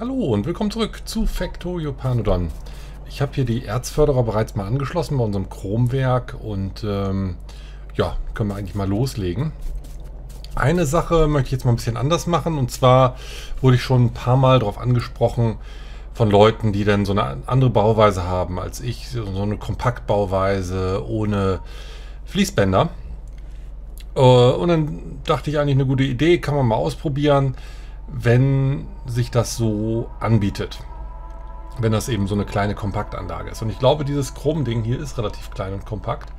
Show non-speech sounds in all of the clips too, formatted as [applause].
Hallo und willkommen zurück zu Factorio Panodon. Ich habe hier die Erzförderer bereits mal angeschlossen bei unserem Chromwerk und ähm, ja, können wir eigentlich mal loslegen. Eine Sache möchte ich jetzt mal ein bisschen anders machen und zwar wurde ich schon ein paar Mal darauf angesprochen von Leuten, die dann so eine andere Bauweise haben als ich, so eine Kompaktbauweise ohne Fließbänder. Äh, und dann dachte ich eigentlich eine gute Idee, kann man mal ausprobieren wenn sich das so anbietet. Wenn das eben so eine kleine Kompaktanlage ist. Und ich glaube, dieses Chrom-Ding hier ist relativ klein und kompakt.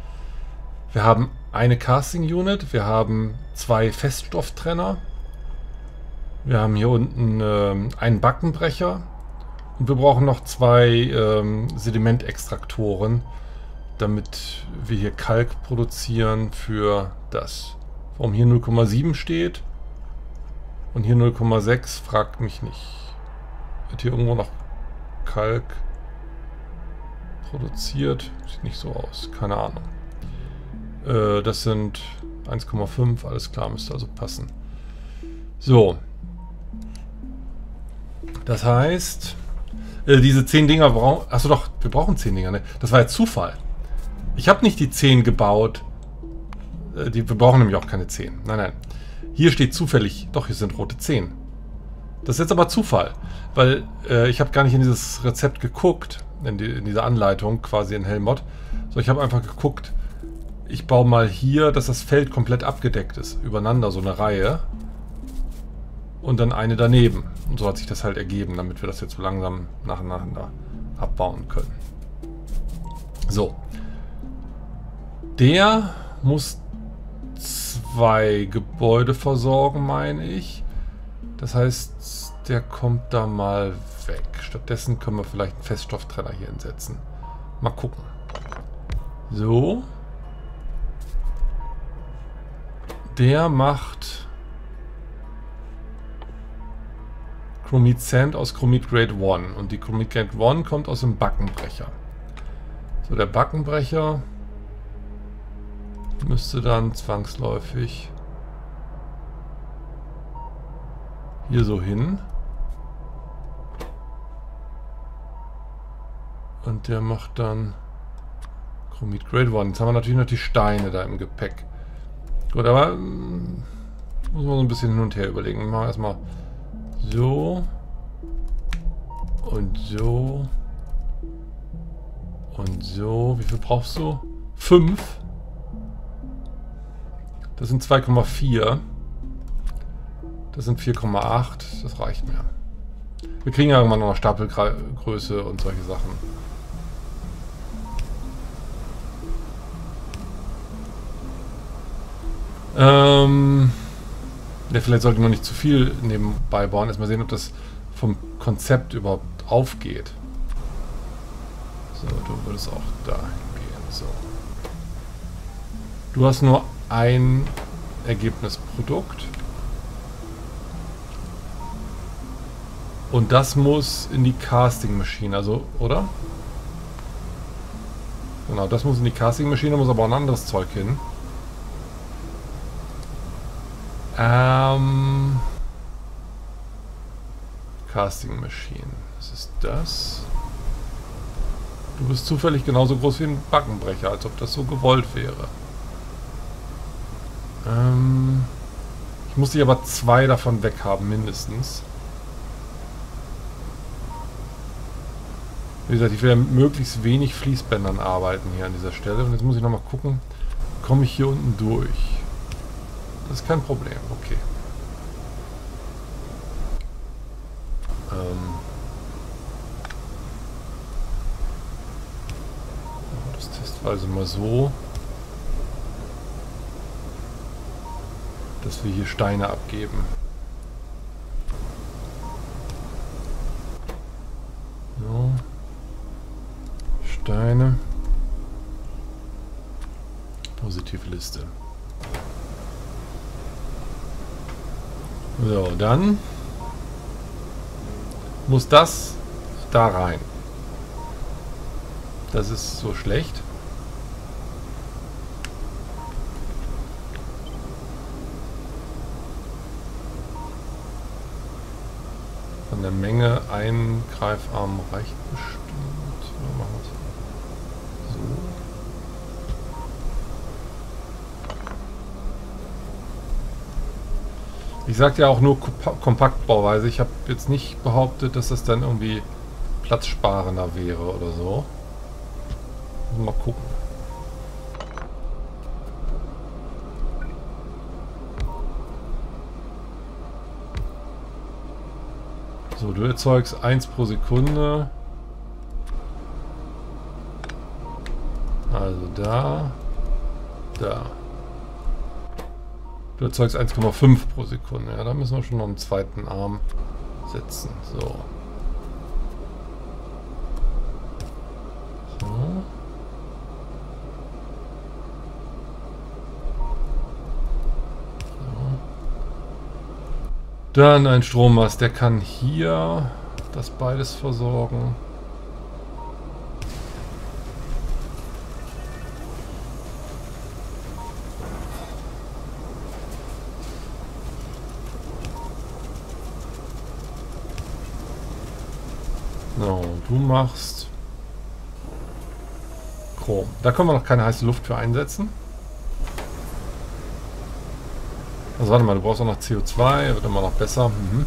Wir haben eine Casting-Unit, wir haben zwei Feststofftrenner, wir haben hier unten äh, einen Backenbrecher und wir brauchen noch zwei ähm, Sedimentextraktoren, damit wir hier Kalk produzieren für das. Warum hier 0,7 steht, und hier 0,6, fragt mich nicht. Wird hier irgendwo noch Kalk produziert? Sieht nicht so aus, keine Ahnung. Äh, das sind 1,5, alles klar, müsste also passen. So. Das heißt, äh, diese 10 Dinger brauchen... Achso doch, wir brauchen 10 Dinger, ne? Das war jetzt Zufall. Ich habe nicht die 10 gebaut. Äh, die, wir brauchen nämlich auch keine 10. Nein, nein. Hier steht zufällig, doch, hier sind rote 10. Das ist jetzt aber Zufall, weil äh, ich habe gar nicht in dieses Rezept geguckt, in, die, in diese Anleitung quasi in Helmod. So, ich habe einfach geguckt, ich baue mal hier, dass das Feld komplett abgedeckt ist, übereinander, so eine Reihe. Und dann eine daneben. Und so hat sich das halt ergeben, damit wir das jetzt so langsam nacheinander abbauen können. So. Der muss zwei Gebäude versorgen, meine ich. Das heißt, der kommt da mal weg. Stattdessen können wir vielleicht einen Feststofftrenner hier hinsetzen. Mal gucken. So. Der macht Chromit Sand aus Chromit Grade 1. Und die Chromit Grade 1 kommt aus dem Backenbrecher. So, der Backenbrecher müsste dann zwangsläufig hier so hin. Und der macht dann Chromit Grade 1. Jetzt haben wir natürlich noch die Steine da im Gepäck. Gut, aber ähm, muss man so ein bisschen hin und her überlegen. Wir machen erstmal so und so und so. Wie viel brauchst du? Fünf. Das sind 2,4. Das sind 4,8. Das reicht mir. Wir kriegen ja irgendwann noch Stapelgröße und solche Sachen. Ähm, ja, vielleicht sollte man nicht zu viel nebenbei bauen. Erstmal sehen, ob das vom Konzept überhaupt aufgeht. So, du würdest auch da hingehen. So. Du hast nur ein Ergebnisprodukt. Und das muss in die Casting Machine, also, oder? Genau, das muss in die Casting Maschine, muss aber auch ein anderes Zeug hin. Ähm. Casting Machine. Was ist das? Du bist zufällig genauso groß wie ein Backenbrecher, als ob das so gewollt wäre. Ähm, ich muss dich aber zwei davon weghaben, mindestens. Wie gesagt, ich will ja mit möglichst wenig Fließbändern arbeiten hier an dieser Stelle. Und jetzt muss ich nochmal gucken, komme ich hier unten durch. Das ist kein Problem, okay. Ähm das testweise mal so. Dass wir hier Steine abgeben. So. Steine. Positivliste. So, dann muss das da rein. Das ist so schlecht. Der Menge ein Greifarm reicht bestimmt. Oder machen wir so. Ich sagte ja auch nur Kompaktbauweise. Ich habe jetzt nicht behauptet, dass das dann irgendwie platzsparender wäre oder so. Mal gucken. So, du erzeugst 1 pro Sekunde. Also da, da. Du erzeugst 1,5 pro Sekunde. Ja, da müssen wir schon noch einen zweiten Arm setzen. So. Dann ein Strommast, der kann hier das beides versorgen. So, du machst Chrom. Da können wir noch keine heiße Luft für einsetzen. Also warte mal, du brauchst auch noch CO2, wird immer noch besser. Mhm.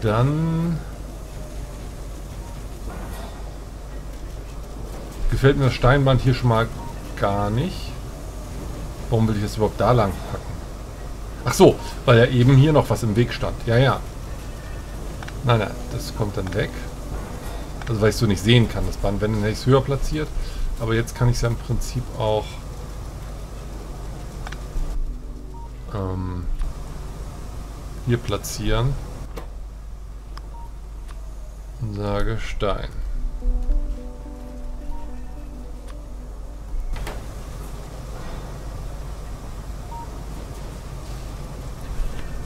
Dann gefällt mir das Steinband hier schon mal gar nicht. Warum will ich das überhaupt da lang packen? Ach so, weil ja eben hier noch was im Weg stand. Ja, ja. Nein, nein, das kommt dann weg. Also weil ich es so nicht sehen kann, das Band. Wenn, ich es höher platziert. Aber jetzt kann ich es ja im Prinzip auch ähm, hier platzieren. Und sage Stein.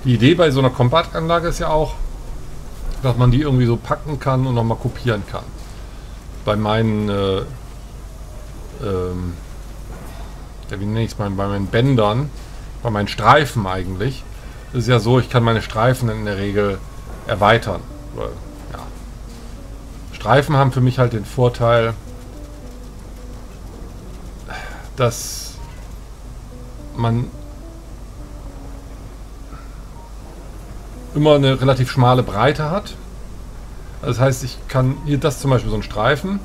Die Idee bei so einer Kompaktanlage ist ja auch, dass man die irgendwie so packen kann und nochmal kopieren kann. Bei meinen, äh, ähm, wie nenne ich es mal, bei meinen Bändern, bei meinen Streifen eigentlich, ist es ja so, ich kann meine Streifen in der Regel erweitern. Ja. Streifen haben für mich halt den Vorteil, dass man immer eine relativ schmale Breite hat. Das heißt, ich kann hier das zum Beispiel so ein Streifen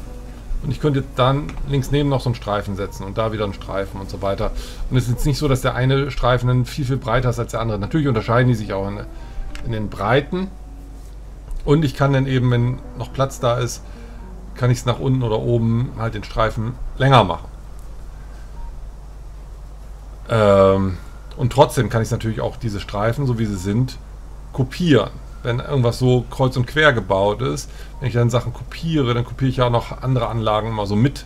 und ich könnte dann links neben noch so einen Streifen setzen und da wieder einen Streifen und so weiter. Und es ist jetzt nicht so, dass der eine Streifen dann viel, viel breiter ist als der andere. Natürlich unterscheiden die sich auch in, in den Breiten. Und ich kann dann eben, wenn noch Platz da ist, kann ich es nach unten oder oben halt den Streifen länger machen. Ähm, und trotzdem kann ich natürlich auch diese Streifen, so wie sie sind, kopieren. Wenn irgendwas so kreuz und quer gebaut ist, wenn ich dann Sachen kopiere, dann kopiere ich ja auch noch andere Anlagen mal so mit.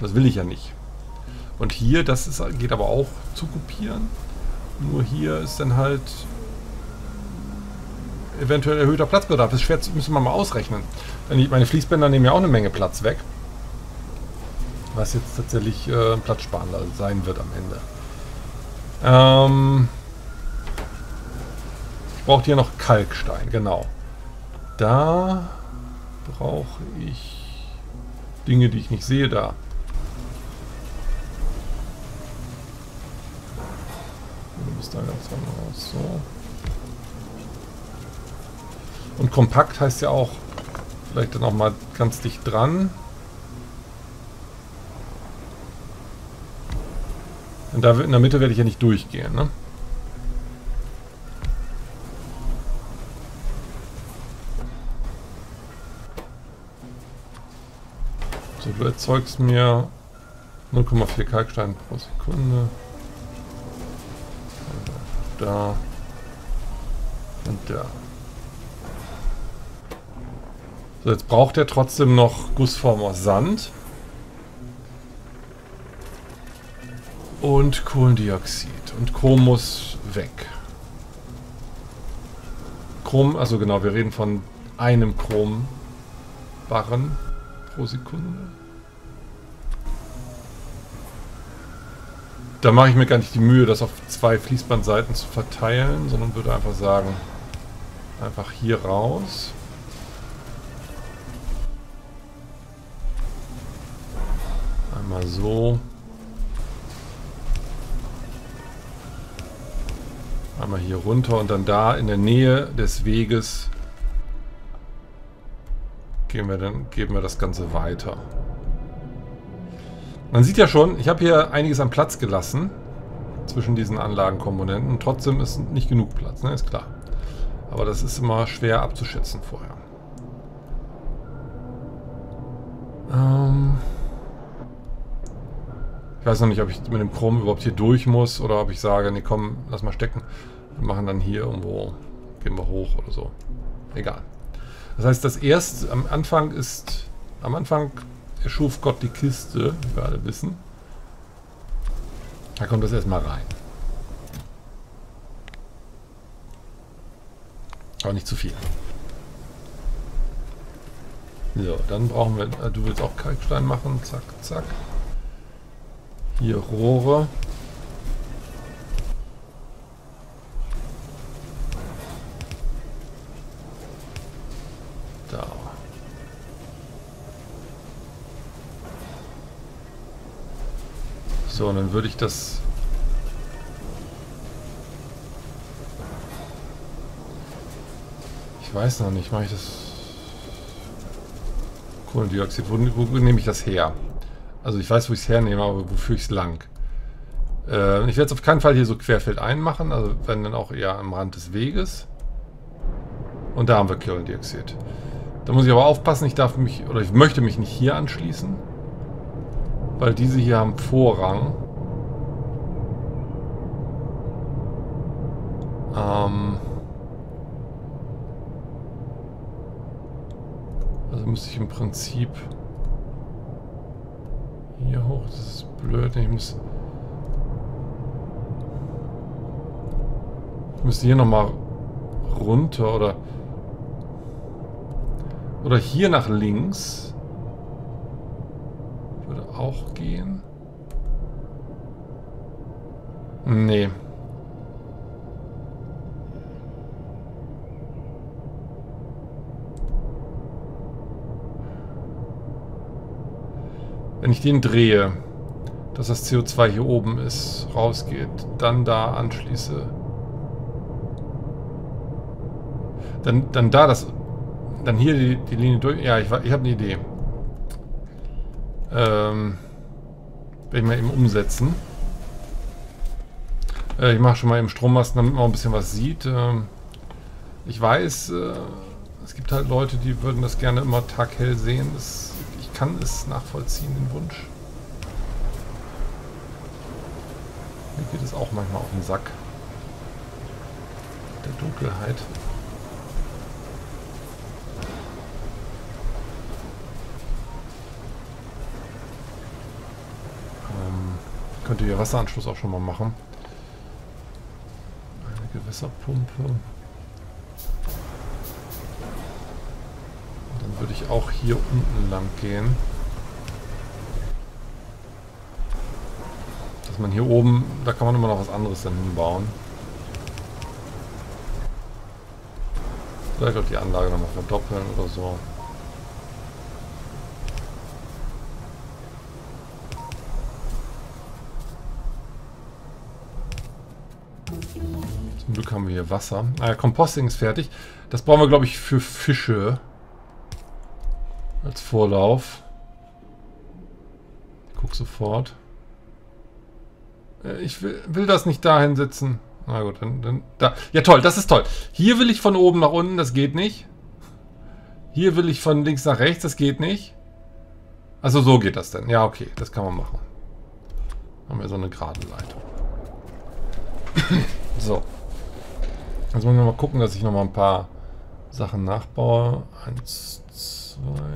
Das will ich ja nicht. Und hier, das ist, geht aber auch zu kopieren. Nur hier ist dann halt eventuell erhöhter Platzbedarf. Das ist schwer, müssen wir mal ausrechnen. Meine Fließbänder nehmen ja auch eine Menge Platz weg. Was jetzt tatsächlich äh, platzsparender sein wird am Ende. Ähm, braucht hier noch Kalkstein, genau. Da brauche ich Dinge, die ich nicht sehe, da. Du bist da ganz anders. So. Und kompakt heißt ja auch, vielleicht dann auch mal ganz dicht dran. Und da in der Mitte werde ich ja nicht durchgehen, ne? Du erzeugst mir 0,4 Kalkstein pro Sekunde. Da. Und da. So, jetzt braucht er trotzdem noch Gussform aus Sand. Und Kohlendioxid. Und Chrom muss weg. Chrom, also genau, wir reden von einem Chrombarren pro Sekunde. Da mache ich mir gar nicht die Mühe, das auf zwei Fließbandseiten zu verteilen, sondern würde einfach sagen, einfach hier raus. Einmal so. Einmal hier runter und dann da in der Nähe des Weges gehen wir dann, geben wir das Ganze weiter. Man sieht ja schon, ich habe hier einiges an Platz gelassen zwischen diesen Anlagenkomponenten. Trotzdem ist nicht genug Platz, ne? ist klar. Aber das ist immer schwer abzuschätzen vorher. Ähm ich weiß noch nicht, ob ich mit dem Chrom überhaupt hier durch muss oder ob ich sage, nee komm, lass mal stecken. Wir machen dann hier irgendwo, gehen wir hoch oder so. Egal. Das heißt, das erste am Anfang ist, am Anfang erschuf Gott die Kiste, wie wir alle wissen. Da kommt das erstmal rein. Aber nicht zu viel. So, dann brauchen wir, äh, du willst auch Kalkstein machen, zack, zack. Hier Rohre. So, und dann würde ich das... Ich weiß noch nicht, mache ich das... Kohlendioxid, wo, wo nehme ich das her? Also ich weiß, wo ich es hernehme, aber wofür ich es lang? Äh, ich werde es auf keinen Fall hier so querfeldein machen, also wenn dann auch eher am Rand des Weges. Und da haben wir Kohlendioxid. Da muss ich aber aufpassen, ich darf mich, oder ich möchte mich nicht hier anschließen. Weil diese hier haben Vorrang. Ähm also müsste ich im Prinzip hier hoch. Das ist blöd. Ich muss... Ich müsste hier nochmal runter oder... Oder hier nach links. Auch gehen. Nee. Wenn ich den drehe, dass das CO2 hier oben ist, rausgeht, dann da anschließe. Dann, dann da das dann hier die, die Linie durch. Ja, ich, ich habe eine Idee. Ähm, werde ich mal eben umsetzen. Äh, ich mache schon mal eben Strommasten, damit man auch ein bisschen was sieht. Ähm, ich weiß, äh, es gibt halt Leute, die würden das gerne immer taghell sehen. Das, ich kann es nachvollziehen, den Wunsch. Mir geht es auch manchmal auf den Sack. Der Dunkelheit. Könnte ihr Wasseranschluss auch schon mal machen. Eine Gewässerpumpe. Und dann würde ich auch hier unten lang gehen. Dass man hier oben, da kann man immer noch was anderes dann hinbauen. Vielleicht auch die Anlage nochmal verdoppeln oder so. Haben wir hier Wasser. Ah, Composting ist fertig. Das brauchen wir, glaube ich, für Fische. Als Vorlauf. Ich guck sofort. Äh, ich will, will das nicht da hinsetzen. Na gut, dann, dann da. Ja toll, das ist toll. Hier will ich von oben nach unten, das geht nicht. Hier will ich von links nach rechts, das geht nicht. Also so geht das denn. Ja, okay, das kann man machen. Haben wir so eine gerade Leitung. [coughs] so. Jetzt muss ich mal gucken, dass ich noch mal ein paar Sachen nachbaue. Eins, zwei.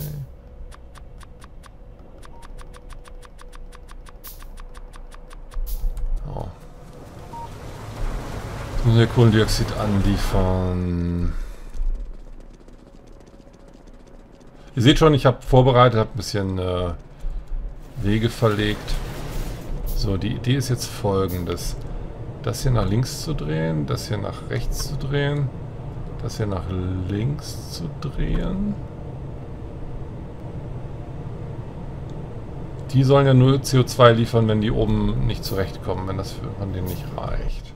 Oh. Jetzt müssen wir Kohlendioxid anliefern. Ihr seht schon, ich habe vorbereitet, habe ein bisschen äh, Wege verlegt. So, die Idee ist jetzt folgendes. Das hier nach links zu drehen, das hier nach rechts zu drehen, das hier nach links zu drehen. Die sollen ja nur CO2 liefern, wenn die oben nicht zurechtkommen, wenn das von denen nicht reicht.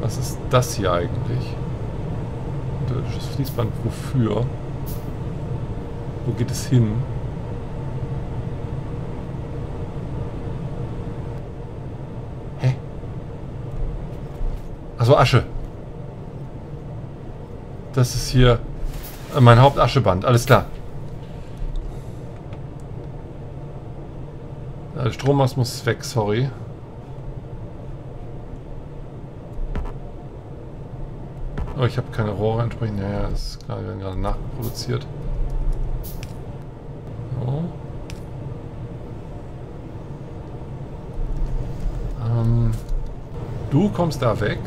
Was ist das hier eigentlich? Fließband wofür? Wo geht es hin? Hä? Also Asche. Das ist hier äh, mein Hauptascheband. Alles klar. Der äh, Strommast muss weg, sorry. Oh, ich habe keine Rohre entsprechend. Ja, ja, ist klar, die werden gerade nachproduziert. So. Ähm, du kommst da weg.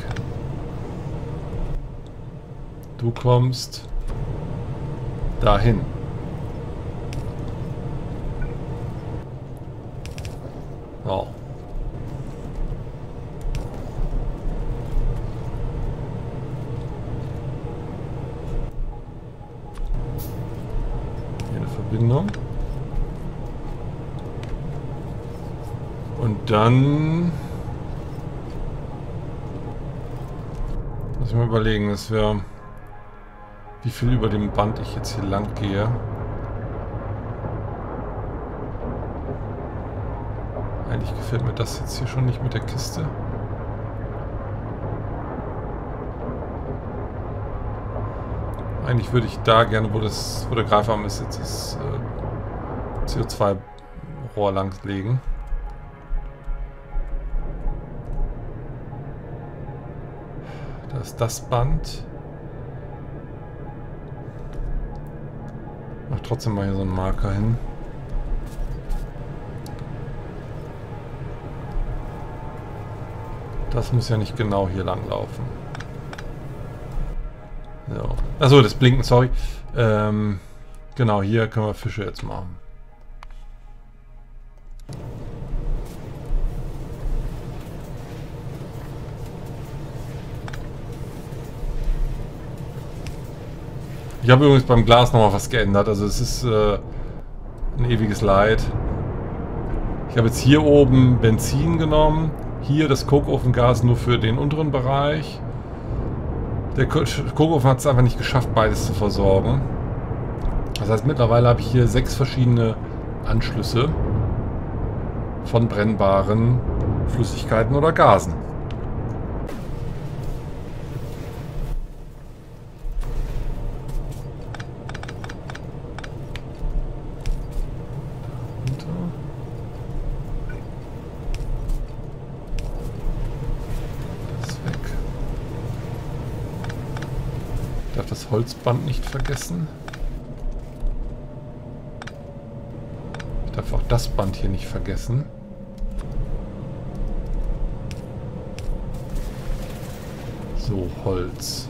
Du kommst dahin. Oh. Verbindung. Und dann... Muss ich mal überlegen, dass wir... Wie viel über dem Band ich jetzt hier lang gehe. Eigentlich gefällt mir das jetzt hier schon nicht mit der Kiste. Eigentlich würde ich da gerne, wo das, wo der Greifarm ist, jetzt das äh, CO2-Rohr langlegen. Da ist das Band. Mach trotzdem mal hier so einen Marker hin. Das muss ja nicht genau hier lang laufen. So. Achso, das Blinken, sorry. Ähm, genau, hier können wir Fische jetzt machen. Ich habe übrigens beim Glas nochmal was geändert. Also es ist äh, ein ewiges Leid. Ich habe jetzt hier oben Benzin genommen. Hier das Kokofengas nur für den unteren Bereich. Der Kokofen hat es einfach nicht geschafft, beides zu versorgen. Das heißt, mittlerweile habe ich hier sechs verschiedene Anschlüsse von brennbaren Flüssigkeiten oder Gasen. Holzband nicht vergessen. Ich darf auch das Band hier nicht vergessen. So, Holz.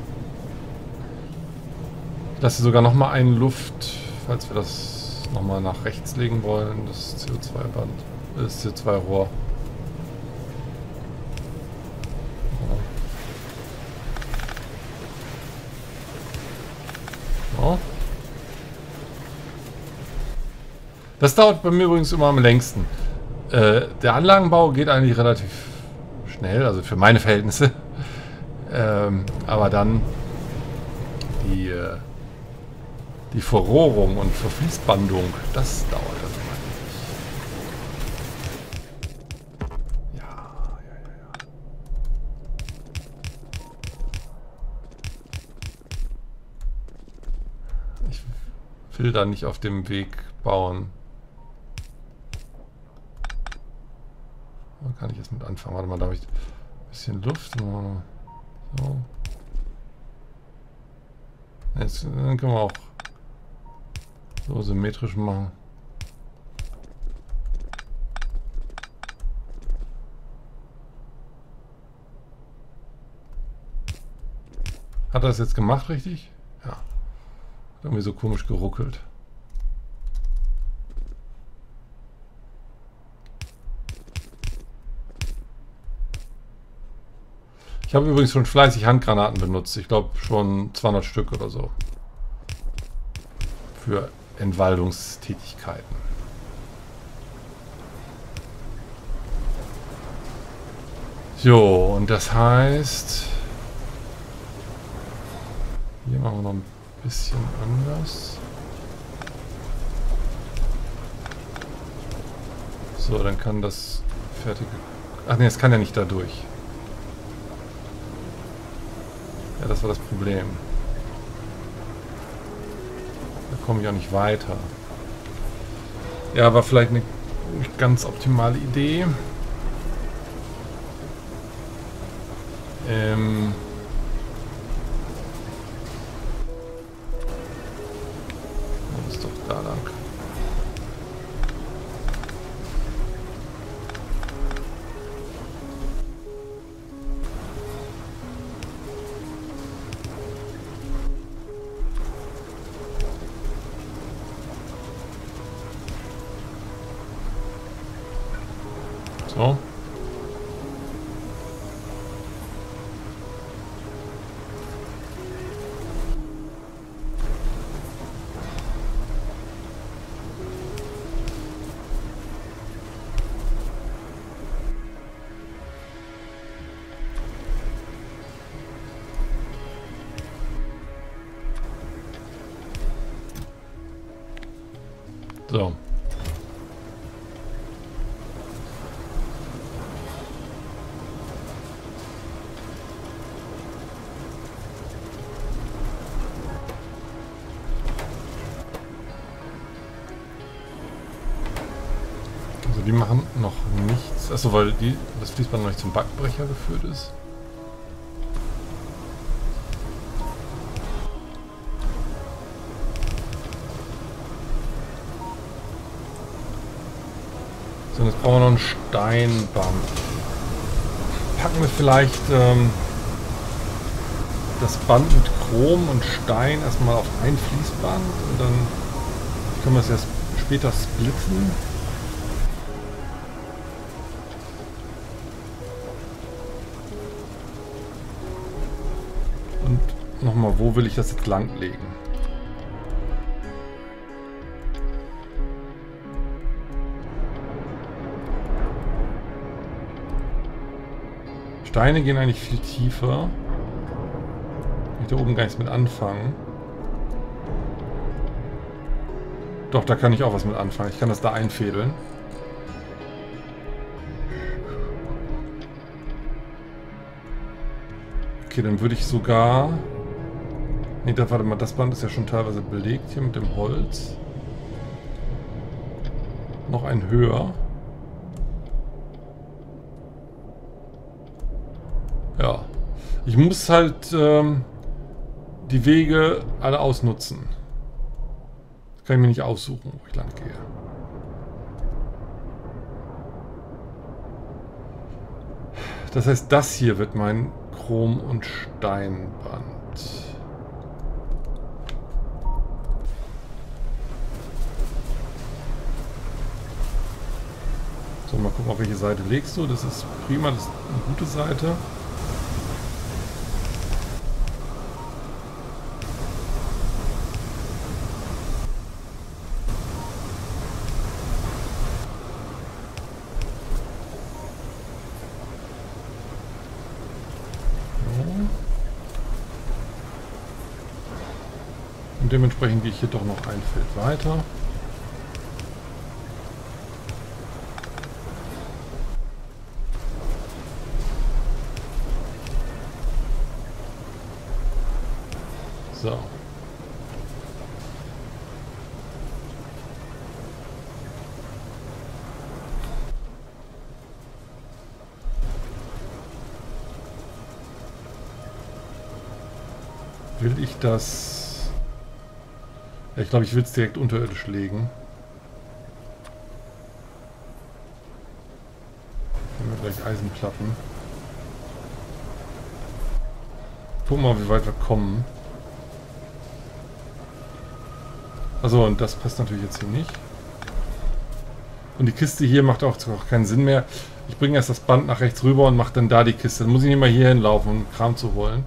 Ich lasse sogar noch mal einen Luft, falls wir das noch mal nach rechts legen wollen, das CO2-Band, das CO2-Rohr. Das dauert bei mir übrigens immer am längsten. Äh, der Anlagenbau geht eigentlich relativ schnell, also für meine Verhältnisse. Ähm, aber dann die, äh, die Verrohrung und Verfließbandung, das dauert also mal. Ja, ja, ja, ja. Ich will da nicht auf dem Weg bauen. Kann ich jetzt mit anfangen. Warte mal, da habe ich ein bisschen Luft. So. Jetzt können wir auch so symmetrisch machen. Hat er das jetzt gemacht, richtig? Ja. Hat irgendwie so komisch geruckelt. Ich habe übrigens schon fleißig Handgranaten benutzt. Ich glaube schon 200 Stück oder so. Für Entwaldungstätigkeiten. So, und das heißt... Hier machen wir noch ein bisschen anders. So, dann kann das fertige... Ach ne, es kann ja nicht da durch. Ja, das war das Problem. Da komme ich auch nicht weiter. Ja, war vielleicht eine ganz optimale Idee. Ähm... So. Achso, weil die, das Fließband noch nicht zum Backbrecher geführt ist. So, jetzt brauchen wir noch ein Steinband. Packen wir vielleicht ähm, das Band mit Chrom und Stein erstmal auf ein Fließband und dann können wir es erst später splitten. Nochmal, wo will ich das jetzt langlegen? Steine gehen eigentlich viel tiefer. Ich da oben gar nichts mit anfangen. Doch, da kann ich auch was mit anfangen. Ich kann das da einfädeln. Okay, dann würde ich sogar... Ne, da, warte mal, das Band ist ja schon teilweise belegt hier mit dem Holz. Noch ein höher. Ja. Ich muss halt ähm, die Wege alle ausnutzen. Kann ich mir nicht aussuchen, wo ich lang gehe. Das heißt, das hier wird mein Chrom- und Steinband. So, mal gucken, auf welche Seite legst du. Das ist prima, das ist eine gute Seite. Und dementsprechend gehe ich hier doch noch ein Feld weiter. So. Will ich das... Ich glaube, ich will es direkt unterirdisch legen. Nehmen wir gleich Eisenplatten. Gucken mal, wie weit wir kommen. Also und das passt natürlich jetzt hier nicht. Und die Kiste hier macht auch keinen Sinn mehr. Ich bringe erst das Band nach rechts rüber und mache dann da die Kiste. Dann muss ich nicht mal hier hinlaufen, um Kram zu holen.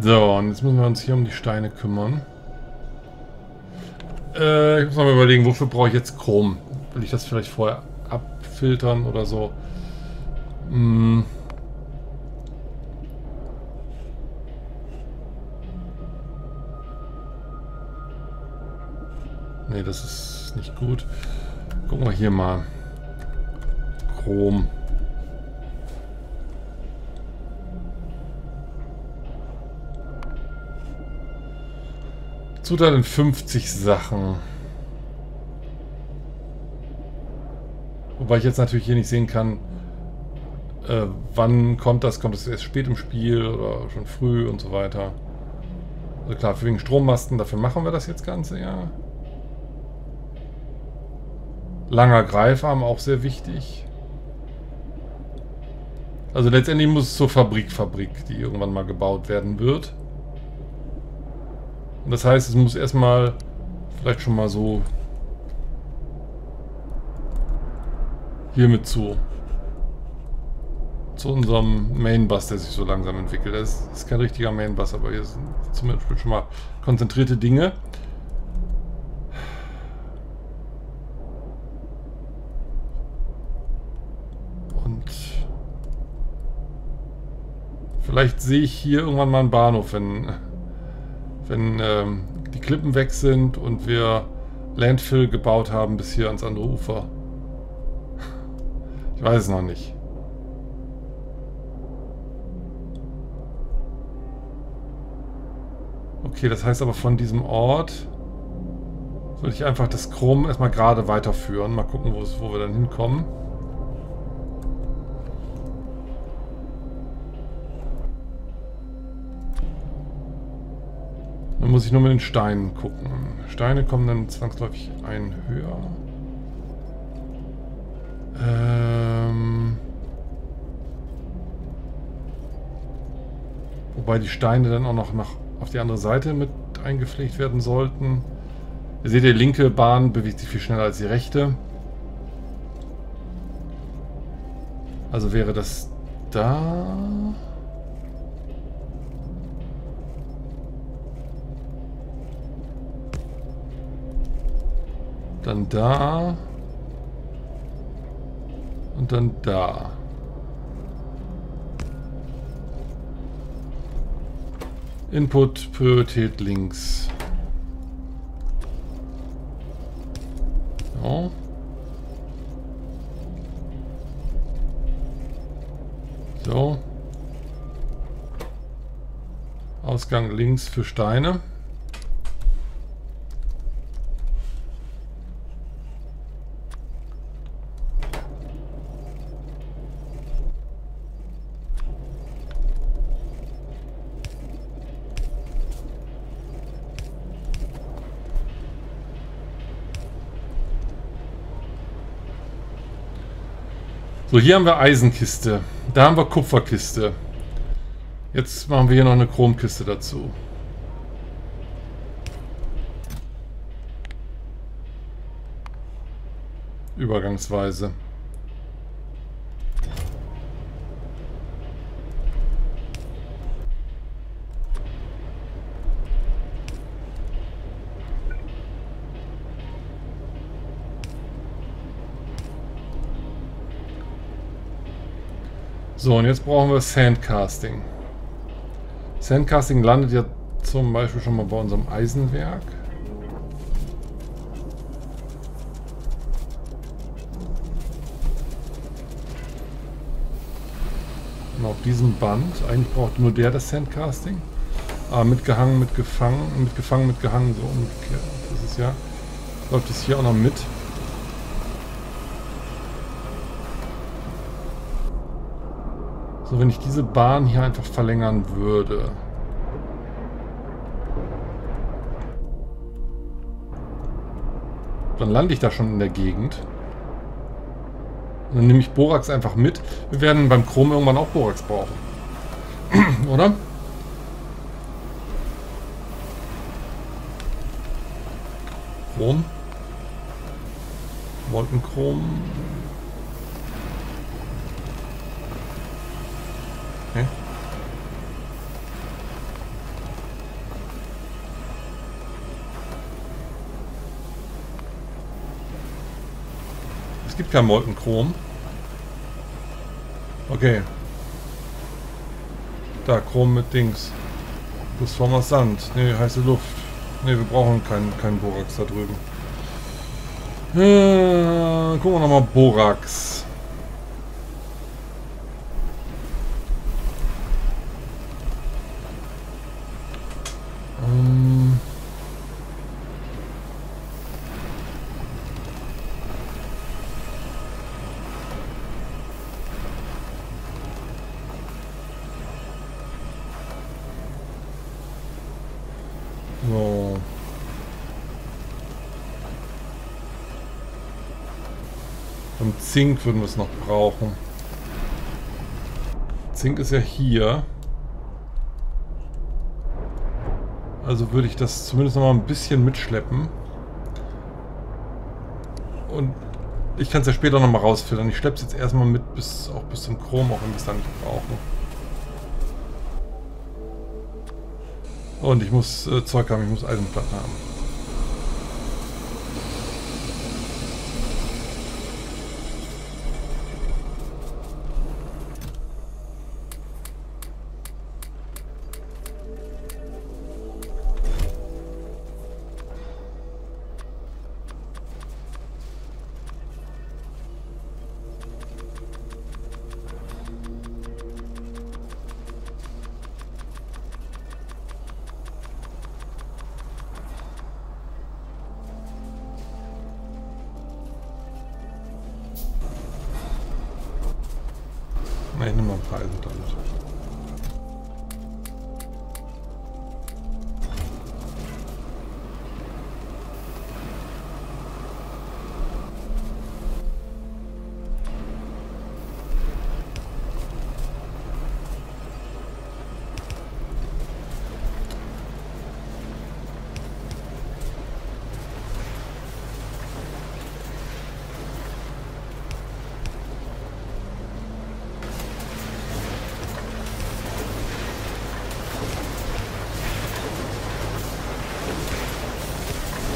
So, und jetzt müssen wir uns hier um die Steine kümmern. Äh, ich muss mal überlegen, wofür brauche ich jetzt Chrom? Will ich das vielleicht vorher abfiltern oder so? Hm. Ne, das ist nicht gut. Gucken wir hier mal. Chrom. Zutaten 50 Sachen. Wobei ich jetzt natürlich hier nicht sehen kann, äh, wann kommt das? Kommt es erst spät im Spiel oder schon früh und so weiter. Also klar, wegen Strommasten, dafür machen wir das jetzt Ganze, ja. Langer Greifarm, auch sehr wichtig. Also letztendlich muss es zur Fabrik, Fabrik, die irgendwann mal gebaut werden wird. Und das heißt, es muss erstmal vielleicht schon mal so hiermit zu. Zu unserem Main-Bus, der sich so langsam entwickelt. Das ist kein richtiger Main-Bus, aber hier sind zumindest schon mal konzentrierte Dinge. Und vielleicht sehe ich hier irgendwann mal einen Bahnhof, wenn wenn ähm, die Klippen weg sind und wir Landfill gebaut haben bis hier ans andere Ufer. Ich weiß es noch nicht. Okay, das heißt aber von diesem Ort würde ich einfach das Chrom erstmal gerade weiterführen. Mal gucken, wo wir dann hinkommen. Muss ich nur mit den Steinen gucken. Steine kommen dann zwangsläufig ein höher. Ähm Wobei die Steine dann auch noch nach, auf die andere Seite mit eingepflegt werden sollten. Ihr seht, die linke Bahn bewegt sich viel schneller als die rechte. Also wäre das da... Dann da. Und dann da. Input, Priorität links. So. So. Ausgang links für Steine. So, hier haben wir Eisenkiste. Da haben wir Kupferkiste. Jetzt machen wir hier noch eine Chromkiste dazu. Übergangsweise. So, und jetzt brauchen wir Sandcasting. Sandcasting landet ja zum Beispiel schon mal bei unserem Eisenwerk. Und auf diesem Band, eigentlich braucht nur der das Sandcasting. Aber mitgehangen, mitgefangen, mitgefangen, mitgehangen, so umgekehrt. Das ist ja, läuft es hier auch noch mit. So, wenn ich diese Bahn hier einfach verlängern würde. Dann lande ich da schon in der Gegend. Und dann nehme ich Borax einfach mit. Wir werden beim Chrom irgendwann auch Borax brauchen. [clears throat] Oder? Chrom. Wolkenchrom. Kein Moltenchrom. Okay. Da, Chrom mit Dings. Transformers Sand. Ne, heiße Luft. Ne, wir brauchen keinen kein Borax da drüben. Äh, gucken wir nochmal Borax. Ähm So. Beim Zink würden wir es noch brauchen. Zink ist ja hier. Also würde ich das zumindest noch mal ein bisschen mitschleppen. Und ich kann es ja später noch mal rausfiltern. Ich schleppe es jetzt erstmal mit bis auch bis zum Chrom, auch wenn wir es dann nicht brauchen. Und ich muss äh, Zeug haben, ich muss Eisenplatten haben.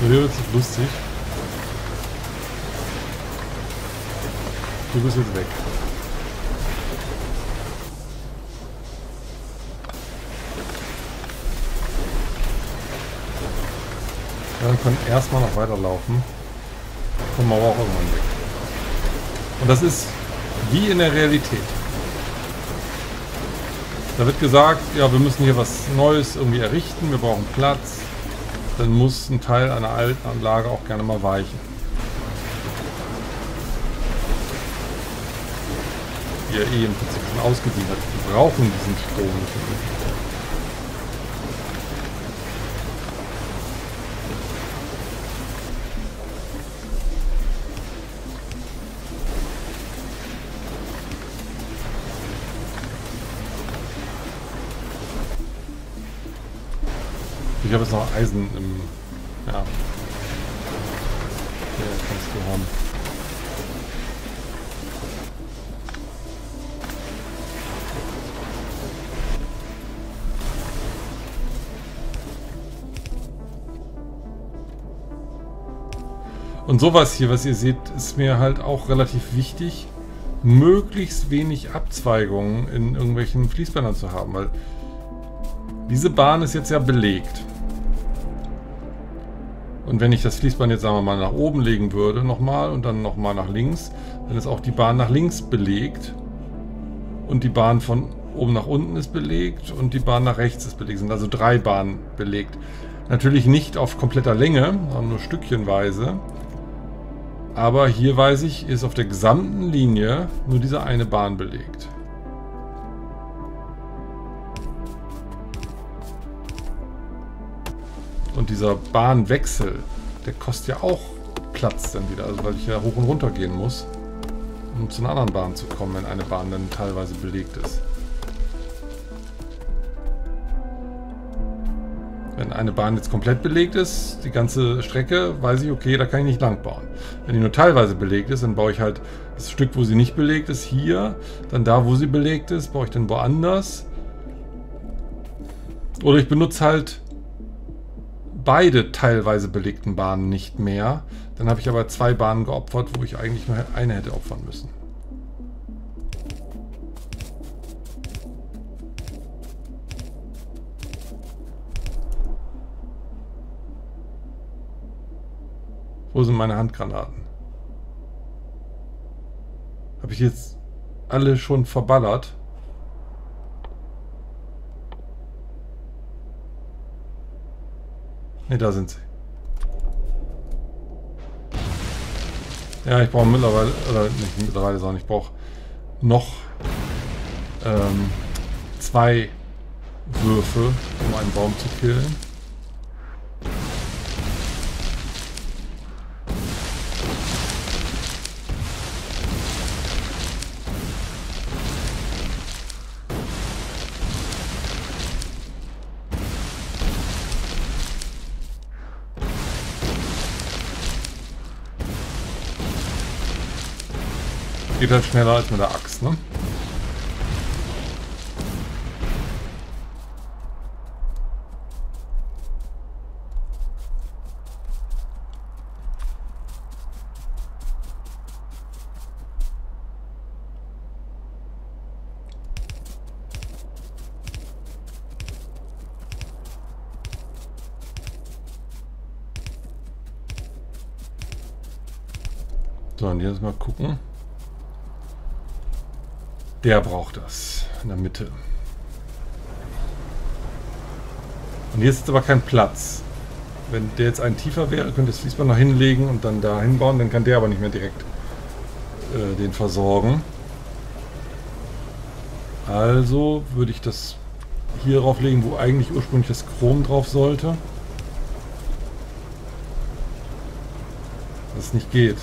Wird es lustig. Du bist jetzt weg. Ja, wir können erstmal noch weiterlaufen. Kommen aber auch irgendwann weg. Und das ist wie in der Realität. Da wird gesagt, ja, wir müssen hier was Neues irgendwie errichten, wir brauchen Platz. Dann muss ein Teil einer alten Anlage auch gerne mal weichen. Die ja eh im Prinzip schon ausgedient hat. Die brauchen diesen Strom nicht. Ich habe jetzt noch Eisen im... Ja. Ja, kannst du haben. Und sowas hier, was ihr seht, ist mir halt auch relativ wichtig. möglichst wenig Abzweigungen in irgendwelchen Fließbändern zu haben, weil diese Bahn ist jetzt ja belegt. Und wenn ich das Fließband jetzt, sagen wir mal, nach oben legen würde nochmal und dann nochmal nach links, dann ist auch die Bahn nach links belegt. Und die Bahn von oben nach unten ist belegt und die Bahn nach rechts ist belegt. Sind also drei Bahnen belegt. Natürlich nicht auf kompletter Länge, sondern nur stückchenweise. Aber hier weiß ich, ist auf der gesamten Linie nur diese eine Bahn belegt. Und dieser Bahnwechsel, der kostet ja auch Platz dann wieder, also weil ich ja hoch und runter gehen muss, um zu einer anderen Bahn zu kommen, wenn eine Bahn dann teilweise belegt ist. Wenn eine Bahn jetzt komplett belegt ist, die ganze Strecke, weiß ich, okay, da kann ich nicht lang bauen. Wenn die nur teilweise belegt ist, dann baue ich halt das Stück, wo sie nicht belegt ist, hier. Dann da, wo sie belegt ist, baue ich dann woanders. Oder ich benutze halt beide teilweise belegten Bahnen nicht mehr. Dann habe ich aber zwei Bahnen geopfert, wo ich eigentlich nur eine hätte opfern müssen. Wo sind meine Handgranaten? Habe ich jetzt alle schon verballert? Ne, da sind sie. Ja, ich brauche mittlerweile, oder nicht mittlerweile, sondern ich brauche noch ähm, zwei Würfe, um einen Baum zu killen. Geht halt schneller als mit der Axt, ne? So, und jetzt mal gucken. Der braucht das. In der Mitte. Und hier ist aber kein Platz. Wenn der jetzt ein tiefer wäre, könnte das Fließband noch hinlegen und dann da hinbauen. Dann kann der aber nicht mehr direkt äh, den versorgen. Also würde ich das hier drauf legen, wo eigentlich ursprünglich das Chrom drauf sollte. Das nicht geht.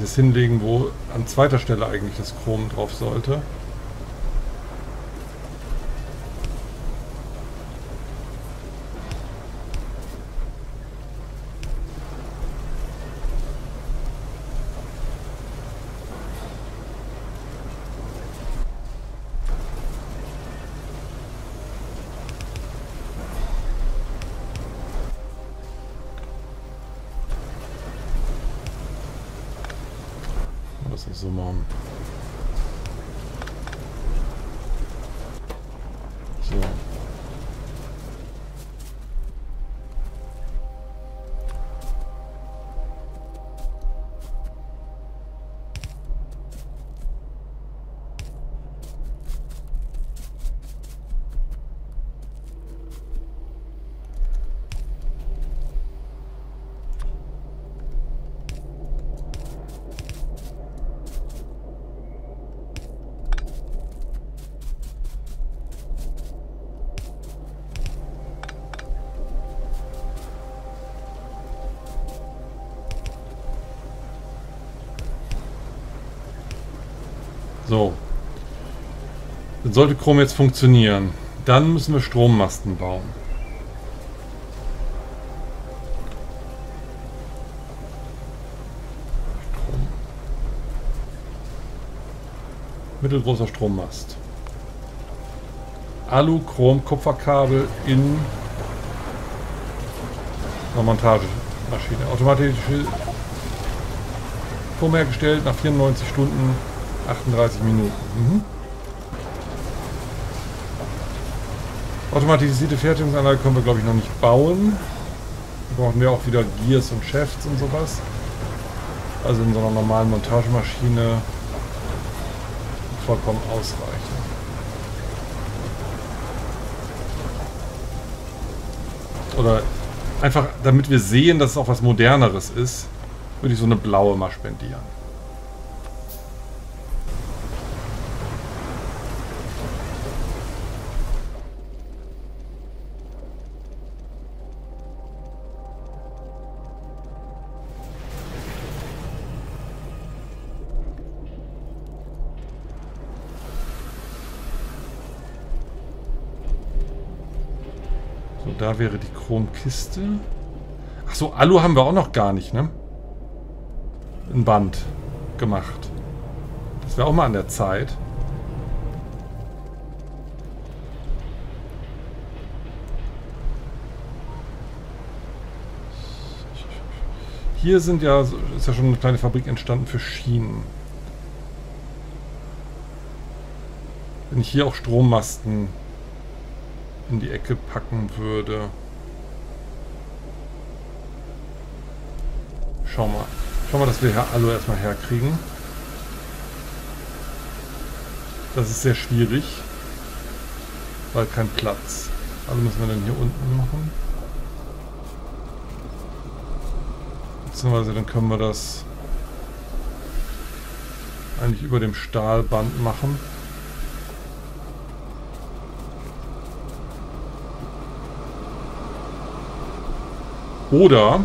Das hinlegen, wo an zweiter Stelle eigentlich das Chrom drauf sollte. Dann sollte Chrom jetzt funktionieren. Dann müssen wir Strommasten bauen. Strom. Mittelgroßer Strommast. Alu, Chrom, Kupferkabel in Montagemaschine. Automatische Strom hergestellt nach 94 Stunden 38 Minuten. Mhm. Automatisierte Fertigungsanlage können wir, glaube ich, noch nicht bauen. Da brauchen wir auch wieder Gears und Shafts und sowas. Also in so einer normalen Montagemaschine vollkommen ausreichen. Oder einfach, damit wir sehen, dass es auch was Moderneres ist, würde ich so eine blaue mal spendieren. Wäre die Chromkiste. Achso, Alu haben wir auch noch gar nicht, ne? Ein Band gemacht. Das wäre auch mal an der Zeit. Hier sind ja, ist ja schon eine kleine Fabrik entstanden für Schienen. Wenn ich hier auch Strommasten in die Ecke packen würde. Schau mal. Schau mal, dass wir hier Alu erstmal herkriegen. Das ist sehr schwierig. Weil kein Platz. Also müssen wir dann hier unten machen. Beziehungsweise dann können wir das eigentlich über dem Stahlband machen. Oder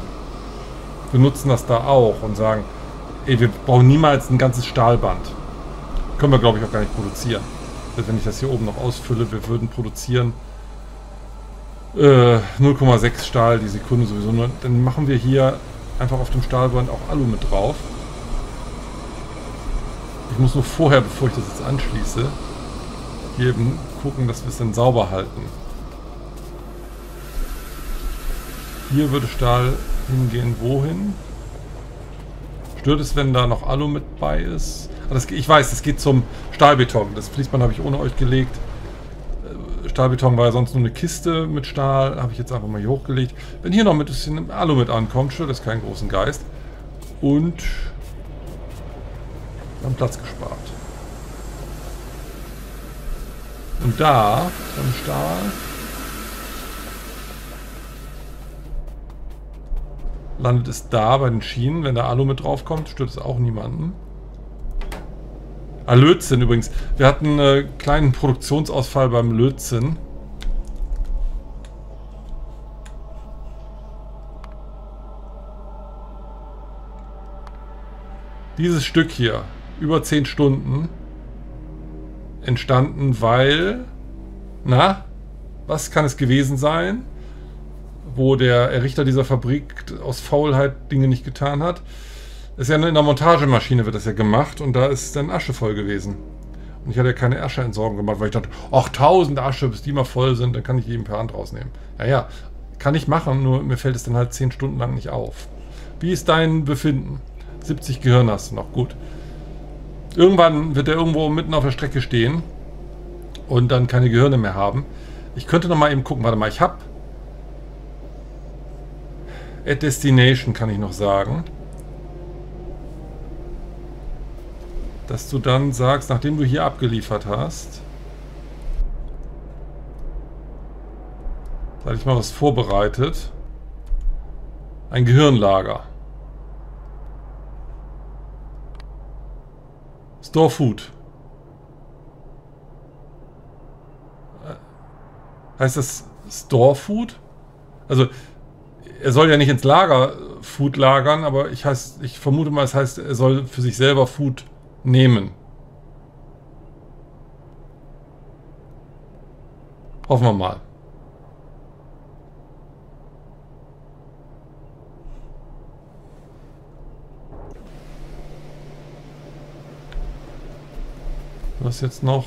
wir nutzen das da auch und sagen, ey, wir brauchen niemals ein ganzes Stahlband. Können wir, glaube ich, auch gar nicht produzieren. Wenn ich das hier oben noch ausfülle, wir würden produzieren äh, 0,6 Stahl die Sekunde sowieso. Nur, dann machen wir hier einfach auf dem Stahlband auch Alu mit drauf. Ich muss nur vorher, bevor ich das jetzt anschließe, hier eben gucken, dass wir es dann sauber halten. Hier würde Stahl hingehen. Wohin? Stört es, wenn da noch Alu mit bei ist? Das, ich weiß, es geht zum Stahlbeton. Das Fließband habe ich ohne euch gelegt. Äh, Stahlbeton war ja sonst nur eine Kiste mit Stahl. Habe ich jetzt einfach mal hier hochgelegt. Wenn hier noch ein bisschen Alu mit ankommt, stört das keinen großen Geist. Und wir haben Platz gespart. Und da, beim Stahl, landet es da bei den Schienen. Wenn da Alu mit draufkommt, stört es auch niemanden. Ah, Lötzinn übrigens. Wir hatten einen kleinen Produktionsausfall beim Lötzinn. Dieses Stück hier, über 10 Stunden, entstanden, weil... Na, was kann es gewesen sein? Wo der Errichter dieser Fabrik aus Faulheit Dinge nicht getan hat. ist ja in der Montagemaschine wird das ja gemacht und da ist dann Asche voll gewesen. Und ich hatte ja keine Ascheentsorgung gemacht, weil ich dachte, ach, tausend Asche, bis die mal voll sind, dann kann ich jeden per Hand rausnehmen. Naja, kann ich machen, nur mir fällt es dann halt zehn Stunden lang nicht auf. Wie ist dein Befinden? 70 Gehirn hast du noch, gut. Irgendwann wird er irgendwo mitten auf der Strecke stehen und dann keine Gehirne mehr haben. Ich könnte noch mal eben gucken, warte mal, ich habe At Destination kann ich noch sagen. Dass du dann sagst, nachdem du hier abgeliefert hast, da hatte ich mal was vorbereitet. Ein Gehirnlager. Store Food. Äh, heißt das Store Food? Also er soll ja nicht ins Lager Food lagern, aber ich, heißt, ich vermute mal, es heißt, er soll für sich selber Food nehmen. Hoffen wir mal. Was jetzt noch?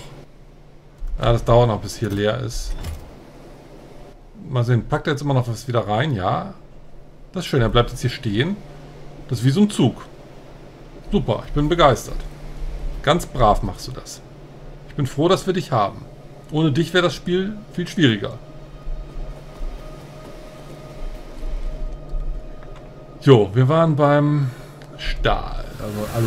Ja, das dauert noch, bis hier leer ist. Mal sehen, packt er jetzt immer noch was wieder rein? Ja. Das ist schön, er bleibt jetzt hier stehen. Das ist wie so ein Zug. Super, ich bin begeistert. Ganz brav machst du das. Ich bin froh, dass wir dich haben. Ohne dich wäre das Spiel viel schwieriger. Jo, wir waren beim Stahl, also Alu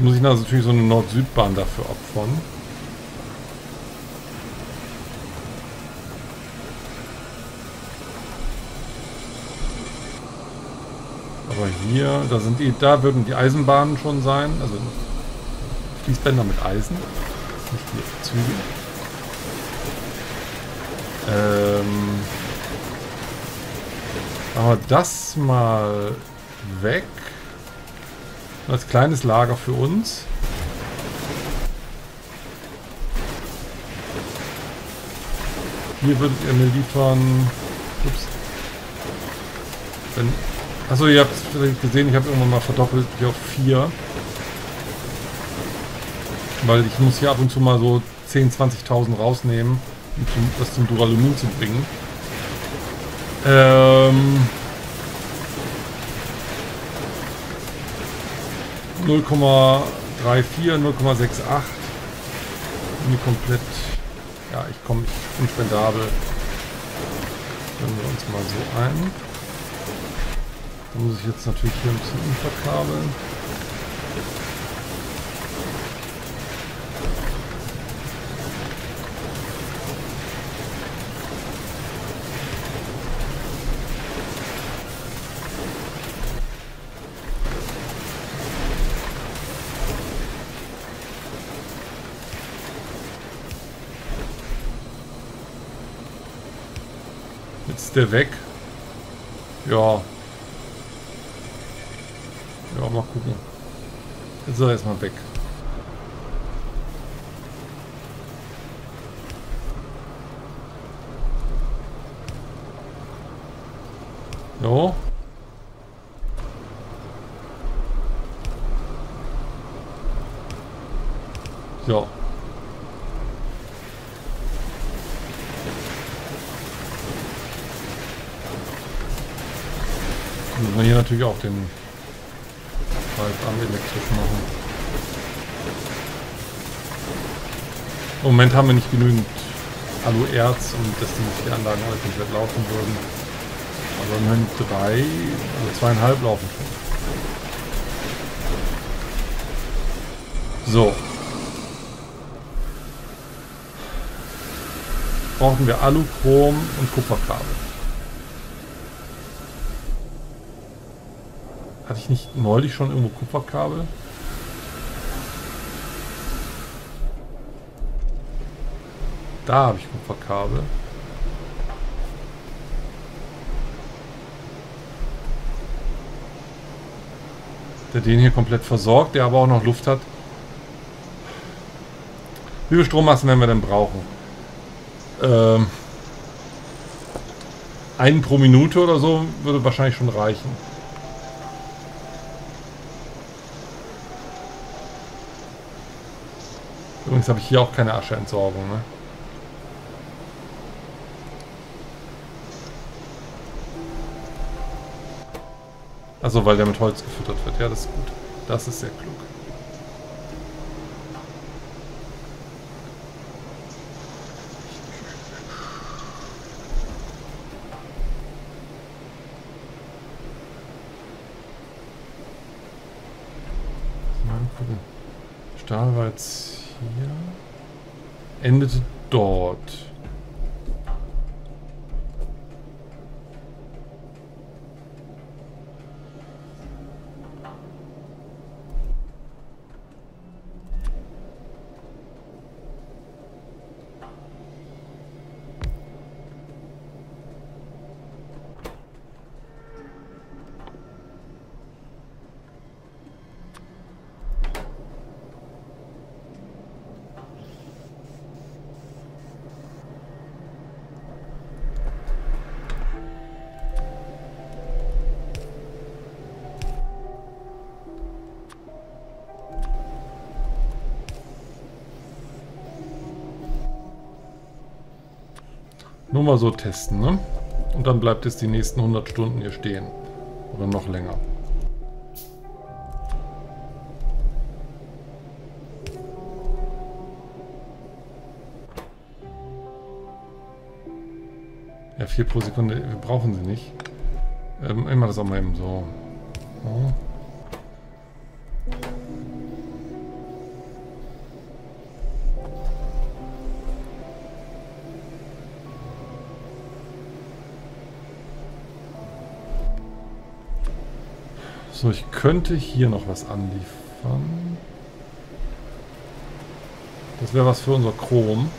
muss ich natürlich so eine Nord-Süd-Bahn dafür opfern. Aber hier, da sind die, da würden die Eisenbahnen schon sein, also Fließbänder mit Eisen, nicht die Züge. Ähm, aber das mal weg. Als kleines Lager für uns. Hier würdet ihr mir liefern... Ups. Wenn, achso, ihr habt vielleicht gesehen, ich habe irgendwann mal verdoppelt hier auf 4. Weil ich muss hier ab und zu mal so 10.000, 20.000 rausnehmen, um das zum Duralumin zu bringen. Ähm... 0,34, 0,68. Mir komplett. Ja, ich komme unspendabel. Stellen wir uns mal so ein. Da muss ich jetzt natürlich hier ein bisschen verkabeln. Der weg. Ja. Ja, mal gucken. Jetzt ist er erstmal weg. Jo. Ja. Müssen wir hier natürlich auch den Schaltarm elektrisch machen. Im Moment haben wir nicht genügend Alu-Erz, um dass die, die Anlagen alle komplett laufen würden. Aber immerhin drei, also zweieinhalb laufen schon. So. Brauchen wir Alu, Chrom und Kupferkabel. Ich nicht neulich schon irgendwo Kupferkabel? Da habe ich Kupferkabel. Der den hier komplett versorgt, der aber auch noch Luft hat. Wie viel Strommassen werden wir denn brauchen? Ähm, einen pro Minute oder so würde wahrscheinlich schon reichen. Übrigens habe ich hier auch keine Ascheentsorgung, ne? Also weil der mit Holz gefüttert wird. Ja, das ist gut. Das ist sehr klug. Mal gucken. Stahl war jetzt hier. Endete dort. Nur mal so testen, ne? Und dann bleibt es die nächsten 100 Stunden hier stehen. Oder noch länger. Ja, 4 pro Sekunde, wir brauchen sie nicht. Ähm, immer das auch mal eben so. Oh. So, ich könnte hier noch was anliefern. Das wäre was für unser Chrom.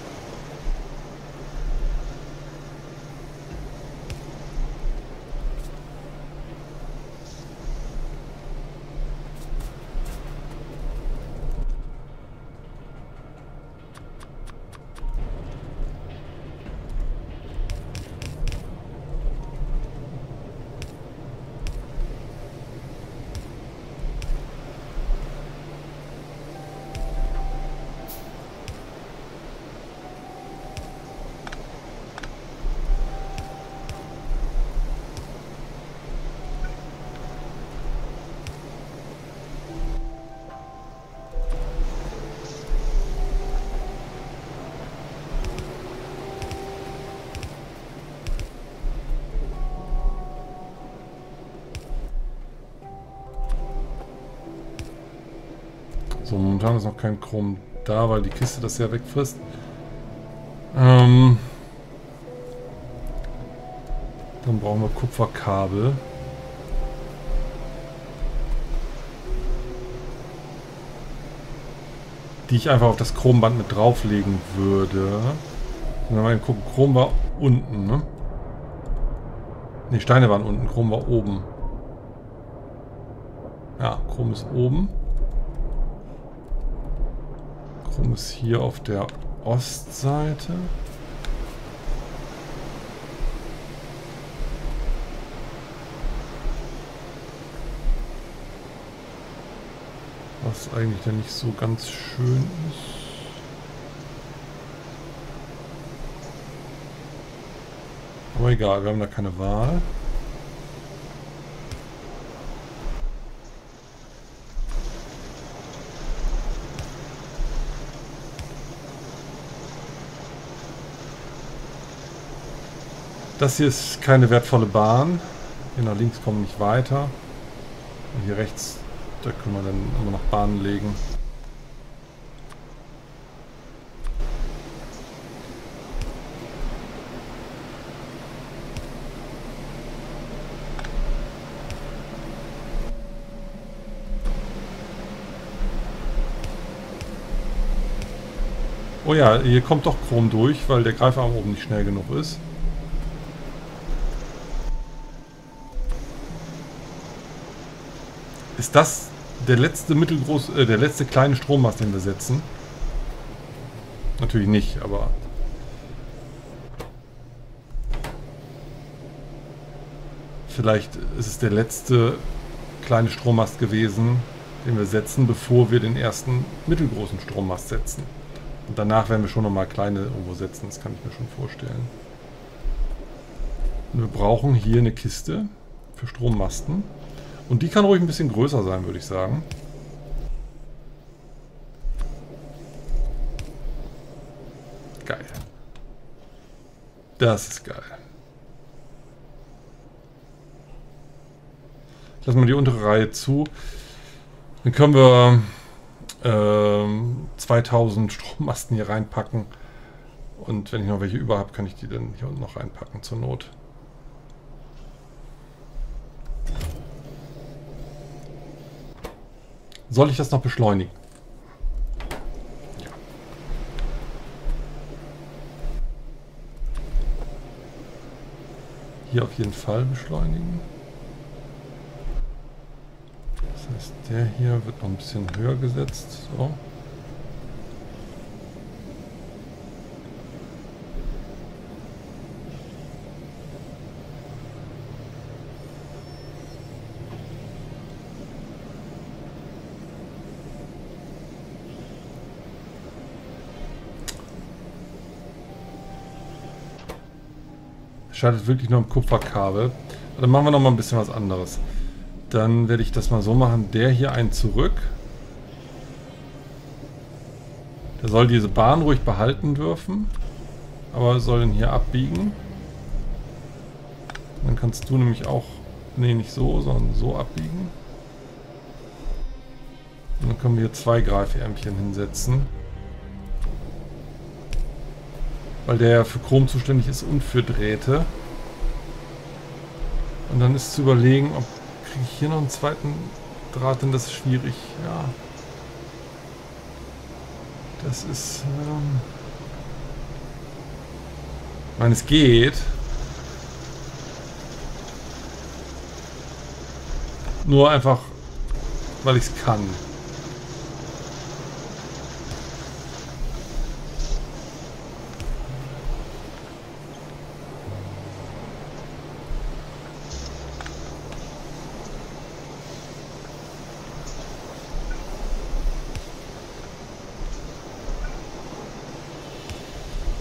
Kein Chrom da, weil die Kiste das ja wegfrisst. Ähm dann brauchen wir Kupferkabel. Die ich einfach auf das Chromband mit drauflegen würde. Wenn wir mal gucken, Chrom war unten, ne? Ne, Steine waren unten, Chrom war oben. Ja, Chrom ist oben. Chrom ist hier auf der Ostseite. Was eigentlich dann nicht so ganz schön ist. Aber egal, wir haben da keine Wahl. Das hier ist keine wertvolle Bahn. Hier nach links kommen wir nicht weiter. Und hier rechts, da können wir dann immer noch Bahnen legen. Oh ja, hier kommt doch Chrom durch, weil der Greifarm oben nicht schnell genug ist. Ist das der letzte mittelgroß, äh, der letzte kleine Strommast, den wir setzen? Natürlich nicht, aber... Vielleicht ist es der letzte kleine Strommast gewesen, den wir setzen, bevor wir den ersten mittelgroßen Strommast setzen. Und danach werden wir schon nochmal kleine irgendwo setzen, das kann ich mir schon vorstellen. Und wir brauchen hier eine Kiste für Strommasten. Und die kann ruhig ein bisschen größer sein, würde ich sagen. Geil. Das ist geil. Lassen wir die untere Reihe zu. Dann können wir ähm, 2000 Strommasten hier reinpacken. Und wenn ich noch welche über habe, kann ich die dann hier unten noch reinpacken zur Not. Soll ich das noch beschleunigen? Ja. Hier auf jeden Fall beschleunigen. Das heißt, der hier wird noch ein bisschen höher gesetzt. So. Schaltet wirklich nur im Kupferkabel. Dann machen wir noch mal ein bisschen was anderes. Dann werde ich das mal so machen. Der hier einen zurück. Der soll diese Bahn ruhig behalten dürfen. Aber soll ihn hier abbiegen. Dann kannst du nämlich auch... Nee, nicht so, sondern so abbiegen. Und dann können wir hier zwei Greifärmchen hinsetzen. Weil der für Chrom zuständig ist und für Drähte. Und dann ist zu überlegen, ob kriege ich hier noch einen zweiten Draht, denn das ist schwierig. Ja. Das ist... Ähm ich meine, es geht. Nur einfach, weil ich es kann.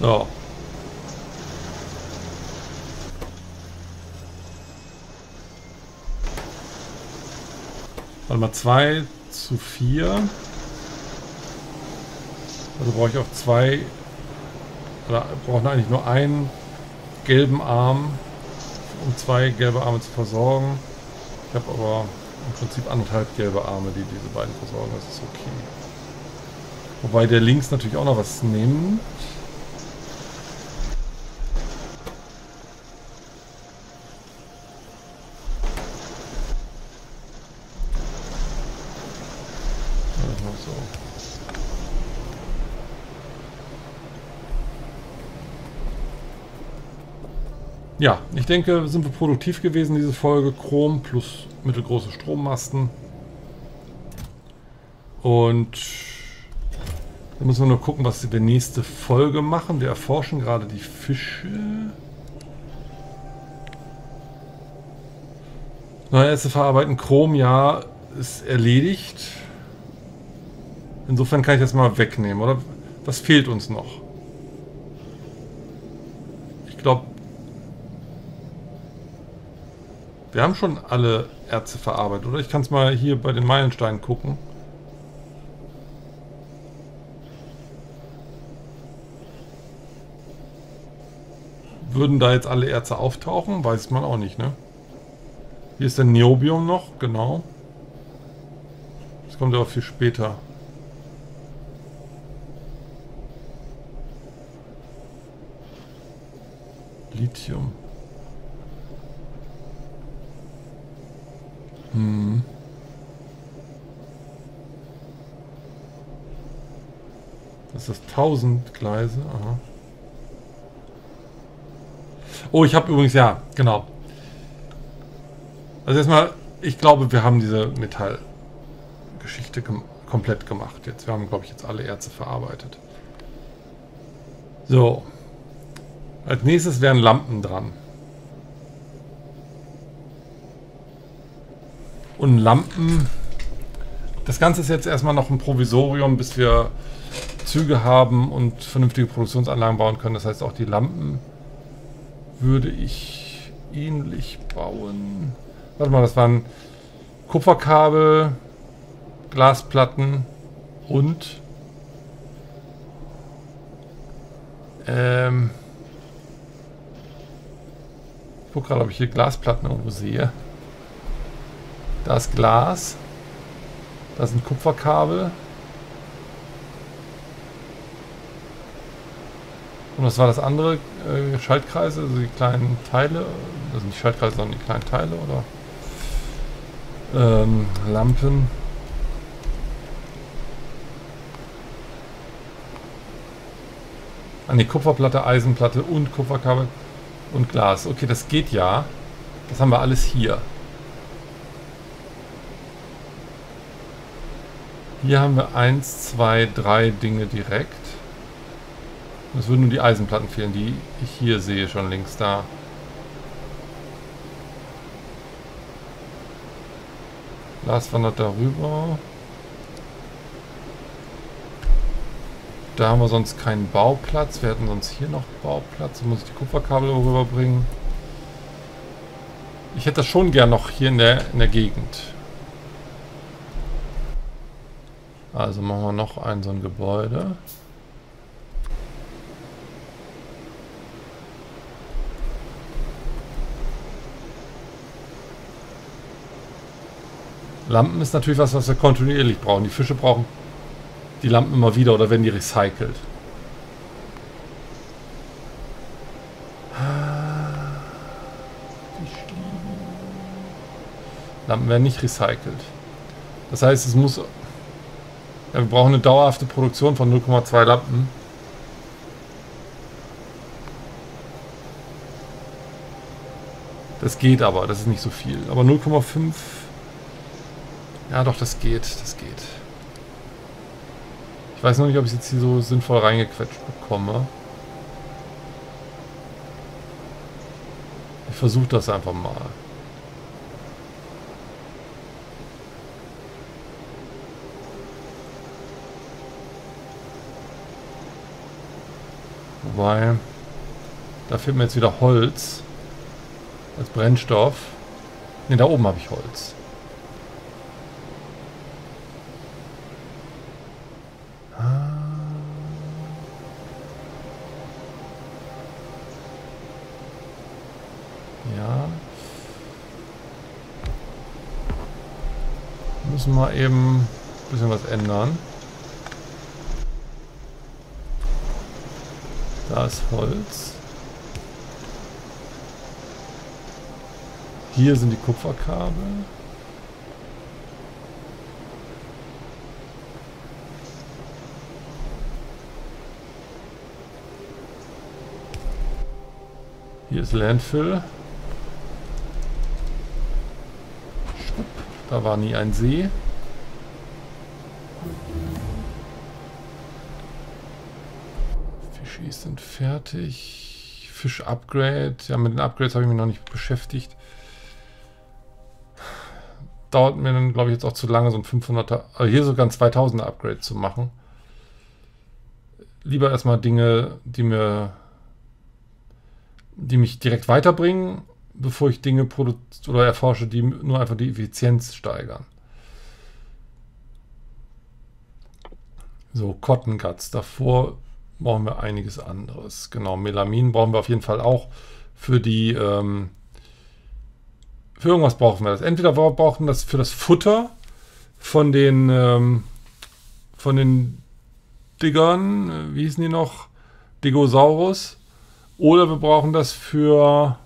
So. Warte mal, 2 zu 4. Also brauche ich auch zwei, oder brauchen eigentlich nur einen gelben Arm, um zwei gelbe Arme zu versorgen. Ich habe aber im Prinzip anderthalb gelbe Arme, die diese beiden versorgen. Das ist okay. Wobei der links natürlich auch noch was nimmt. Ja, ich denke, sind wir produktiv gewesen, diese Folge. Chrom plus mittelgroße Strommasten. Und da müssen wir nur gucken, was wir die nächste Folge machen. Wir erforschen gerade die Fische. Neue Äste verarbeiten. Chrom, ja, ist erledigt. Insofern kann ich das mal wegnehmen, oder? Was fehlt uns noch? Ich glaube, Wir haben schon alle Erze verarbeitet, oder? Ich kann es mal hier bei den Meilensteinen gucken. Würden da jetzt alle Erze auftauchen? Weiß man auch nicht, ne? Hier ist der Niobium noch, genau. Das kommt aber viel später. Lithium. Hm. Das ist 1000 Gleise. Aha. Oh, ich habe übrigens, ja, genau. Also erstmal, ich glaube, wir haben diese Metallgeschichte gem komplett gemacht. Jetzt, wir haben, glaube ich, jetzt alle Erze verarbeitet. So. Als nächstes wären Lampen dran. Und Lampen. Das Ganze ist jetzt erstmal noch ein Provisorium, bis wir Züge haben und vernünftige Produktionsanlagen bauen können. Das heißt, auch die Lampen würde ich ähnlich bauen. Warte mal, das waren Kupferkabel, Glasplatten und ähm, ich gucke gerade, ob ich hier Glasplatten irgendwo sehe. Da ist Glas. Da sind Kupferkabel. Und was war das andere? Äh, Schaltkreise, also die kleinen Teile. Also nicht Schaltkreise, sondern die kleinen Teile, oder? Ähm, Lampen. An ah, die Kupferplatte, Eisenplatte und Kupferkabel und Glas. Okay, das geht ja. Das haben wir alles hier. Hier haben wir eins, zwei, drei Dinge direkt. Es würden nur die Eisenplatten fehlen, die ich hier sehe, schon links da. Glas wandert darüber. Da haben wir sonst keinen Bauplatz. Wir hätten sonst hier noch Bauplatz. Da muss ich die Kupferkabel rüberbringen. Ich hätte das schon gern noch hier in der, in der Gegend. Also machen wir noch ein so ein Gebäude. Lampen ist natürlich was, was wir kontinuierlich brauchen. Die Fische brauchen die Lampen immer wieder oder werden die recycelt. Lampen werden nicht recycelt. Das heißt, es muss... Ja, wir brauchen eine dauerhafte Produktion von 0,2 Lampen. Das geht aber, das ist nicht so viel. Aber 0,5... Ja doch, das geht, das geht. Ich weiß noch nicht, ob ich es jetzt hier so sinnvoll reingequetscht bekomme. Ich versuche das einfach mal. Wobei, da fehlt mir jetzt wieder Holz als Brennstoff. Ne, da oben habe ich Holz. Ah. Ja. Müssen wir eben ein bisschen was ändern. Da ist Holz. Hier sind die Kupferkabel. Hier ist Landfill. Da war nie ein See. Fertig. Fisch Upgrade. Ja, mit den Upgrades habe ich mich noch nicht beschäftigt. Dauert mir dann, glaube ich, jetzt auch zu lange, so ein 500er, also hier sogar ein 2000er Upgrade zu machen. Lieber erstmal Dinge, die mir, die mich direkt weiterbringen, bevor ich Dinge produziere oder erforsche, die nur einfach die Effizienz steigern. So, Cotton Guts. Davor brauchen wir einiges anderes. Genau, Melamin brauchen wir auf jeden Fall auch für die... Ähm, für irgendwas brauchen wir das. Entweder wir brauchen das für das Futter von den... Ähm, von den Diggern, äh, wie hießen die noch? Digosaurus. Oder wir brauchen das für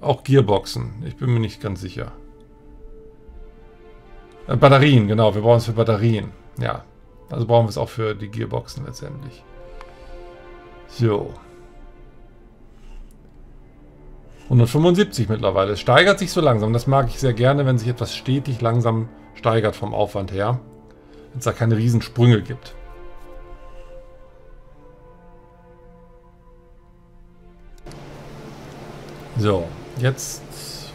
auch Gearboxen. Ich bin mir nicht ganz sicher. Äh, Batterien, genau. Wir brauchen es für Batterien. Ja, also brauchen wir es auch für die Gearboxen letztendlich. So. 175 mittlerweile. Es steigert sich so langsam. Das mag ich sehr gerne, wenn sich etwas stetig langsam steigert vom Aufwand her. Wenn es da keine Riesensprünge gibt. So, jetzt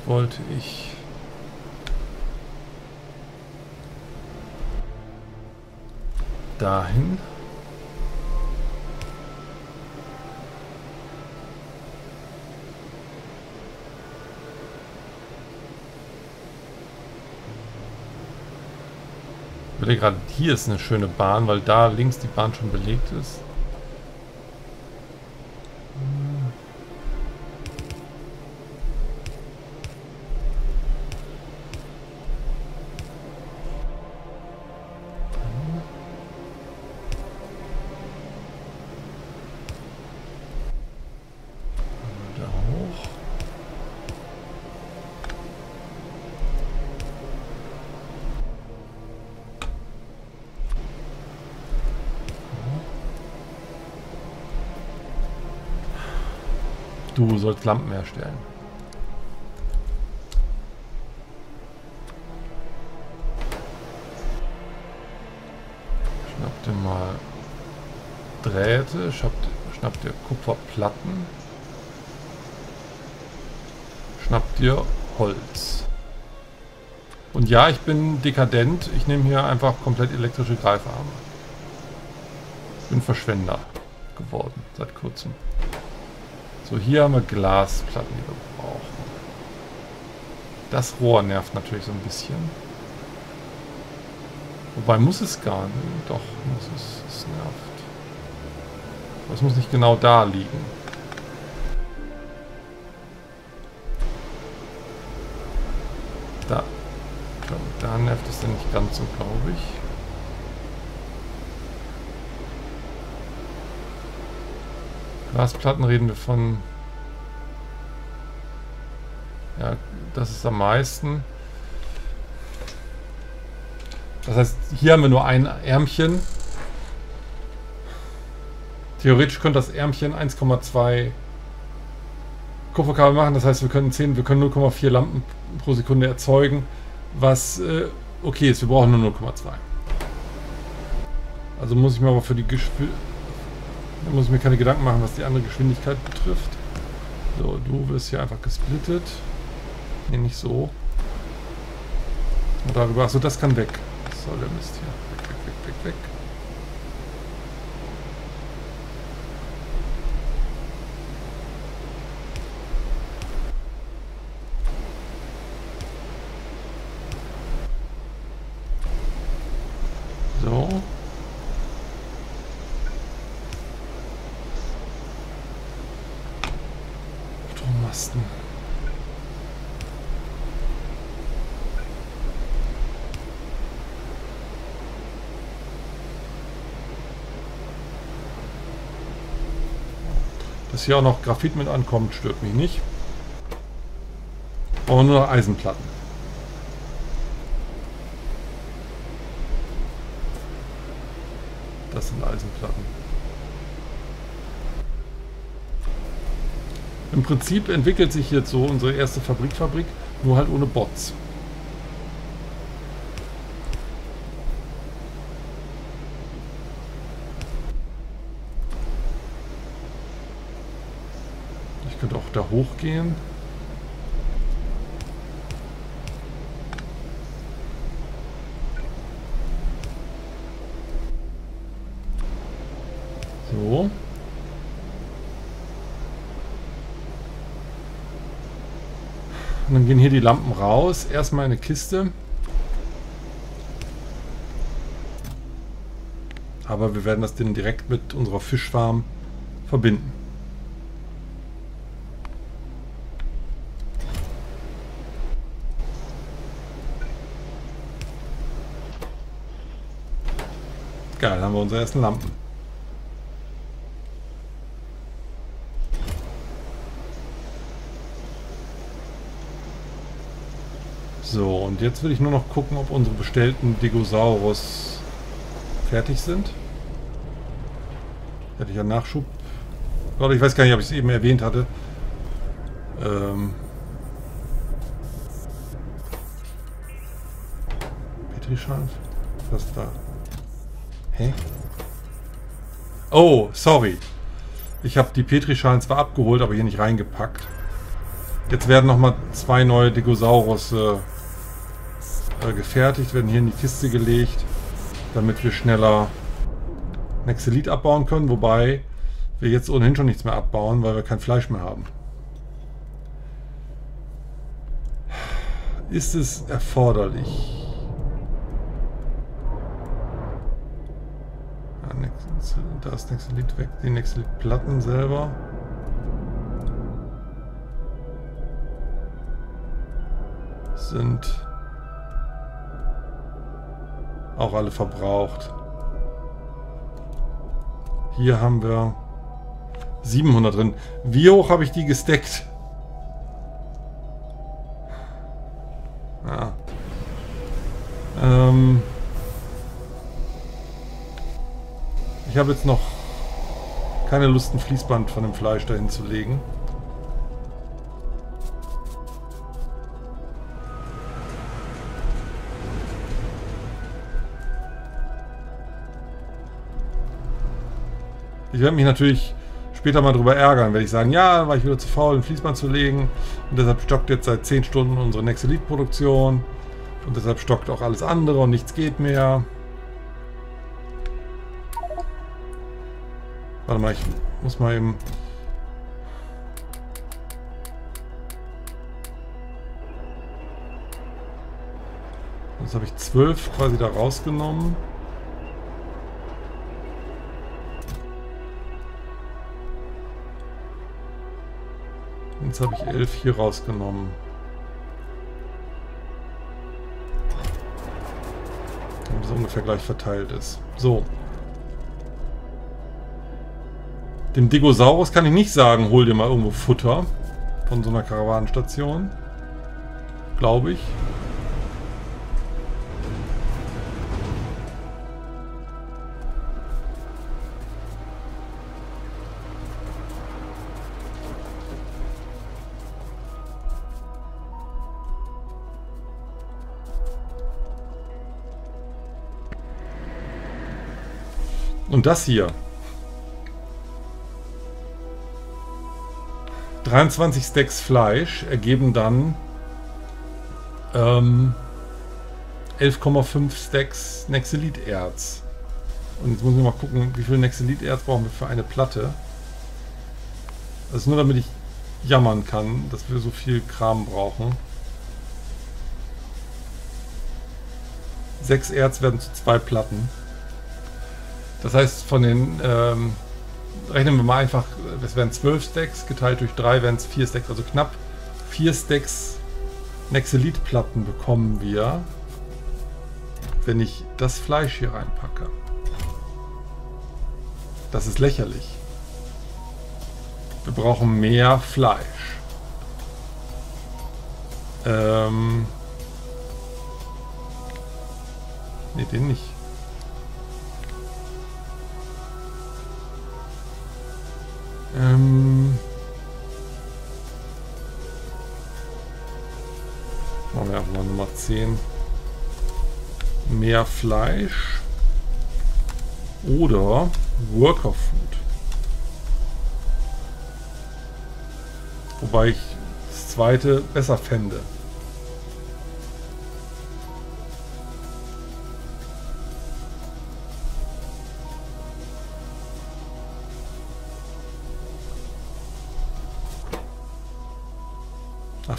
wollte ich dahin. Ich würde gerade, hier ist eine schöne Bahn, weil da links die Bahn schon belegt ist. Sollst Lampen herstellen. Schnapp dir mal Drähte, schnapp, schnapp dir Kupferplatten. Schnapp dir Holz. Und ja, ich bin dekadent. Ich nehme hier einfach komplett elektrische Greifarme. Ich bin Verschwender geworden seit kurzem. So, hier haben wir Glasplatten, die wir brauchen. Das Rohr nervt natürlich so ein bisschen. Wobei muss es gar nicht. Doch, muss es. Es nervt. Aber es muss nicht genau da liegen. Da. Da nervt es dann nicht ganz so, glaube ich. Glasplatten reden wir von... Ja, das ist am meisten. Das heißt, hier haben wir nur ein Ärmchen. Theoretisch könnte das Ärmchen 1,2 Kupferkabel machen. Das heißt, wir können 10, wir können 0,4 Lampen pro Sekunde erzeugen, was äh, okay ist. Wir brauchen nur 0,2. Also muss ich mir aber für die Geschwindigkeit da muss ich mir keine Gedanken machen, was die andere Geschwindigkeit betrifft. So, du wirst hier einfach gesplittet. Ne, nicht so. Und darüber. Achso, das kann weg. Was soll der Mist hier? Weg, weg, weg, weg, weg. So. Strommasten. Dass hier auch noch Graphit mit ankommt, stört mich nicht. Brauchen nur Eisenplatten. Das sind Eisenplatten. Im Prinzip entwickelt sich jetzt so unsere erste Fabrikfabrik, -Fabrik, nur halt ohne Bots. Da hochgehen. So. Und dann gehen hier die Lampen raus. Erstmal eine Kiste. Aber wir werden das dann direkt mit unserer Fischfarm verbinden. Geil, haben wir unsere ersten Lampen. So, und jetzt will ich nur noch gucken, ob unsere bestellten Degosaurus fertig sind. Hätte ich ja Nachschub. Oder ich weiß gar nicht, ob ich es eben erwähnt hatte. Ähm Petrischalen? Was da? Hä? Oh, sorry. Ich habe die Petrischalen zwar abgeholt, aber hier nicht reingepackt. Jetzt werden nochmal zwei neue Degosaurus äh, äh, gefertigt, werden hier in die Kiste gelegt, damit wir schneller Nexelit abbauen können, wobei wir jetzt ohnehin schon nichts mehr abbauen, weil wir kein Fleisch mehr haben. Ist es erforderlich? Da ist Nexelit weg, die Nexelit-Platten selber. Sind auch alle verbraucht. Hier haben wir 700 drin. Wie hoch habe ich die gesteckt? Ja. Ähm ich habe jetzt noch keine Lust, ein Fließband von dem Fleisch dahin zu legen. Ich werde mich natürlich später mal darüber ärgern, werde ich sagen, ja, war ich wieder zu faul, ein Fließband zu legen und deshalb stockt jetzt seit 10 Stunden unsere Nexelit-Produktion und deshalb stockt auch alles andere und nichts geht mehr. Warte mal, ich muss mal eben... Jetzt habe ich 12 quasi da rausgenommen. Jetzt habe ich 11 hier rausgenommen. Damit es ungefähr gleich verteilt ist. So. Dem Digosaurus kann ich nicht sagen, hol dir mal irgendwo Futter von so einer Karawanenstation. Glaube ich. Und das hier. 23 Stacks Fleisch ergeben dann ähm, 11,5 Stacks Nexelit-Erz. Und jetzt muss ich mal gucken, wie viel Nexelit-Erz brauchen wir für eine Platte. Das ist nur damit ich jammern kann, dass wir so viel Kram brauchen. Sechs Erz werden zu zwei Platten. Das heißt, von den, ähm, rechnen wir mal einfach, das wären 12 Stacks, geteilt durch 3 wären es 4 Stacks, also knapp 4 Stacks Nexelit-Platten bekommen wir, wenn ich das Fleisch hier reinpacke. Das ist lächerlich. Wir brauchen mehr Fleisch. Ähm. Ne, den nicht. Ähm machen wir einfach mal Nummer 10. Mehr Fleisch oder Worker Food. Wobei ich das zweite besser fände.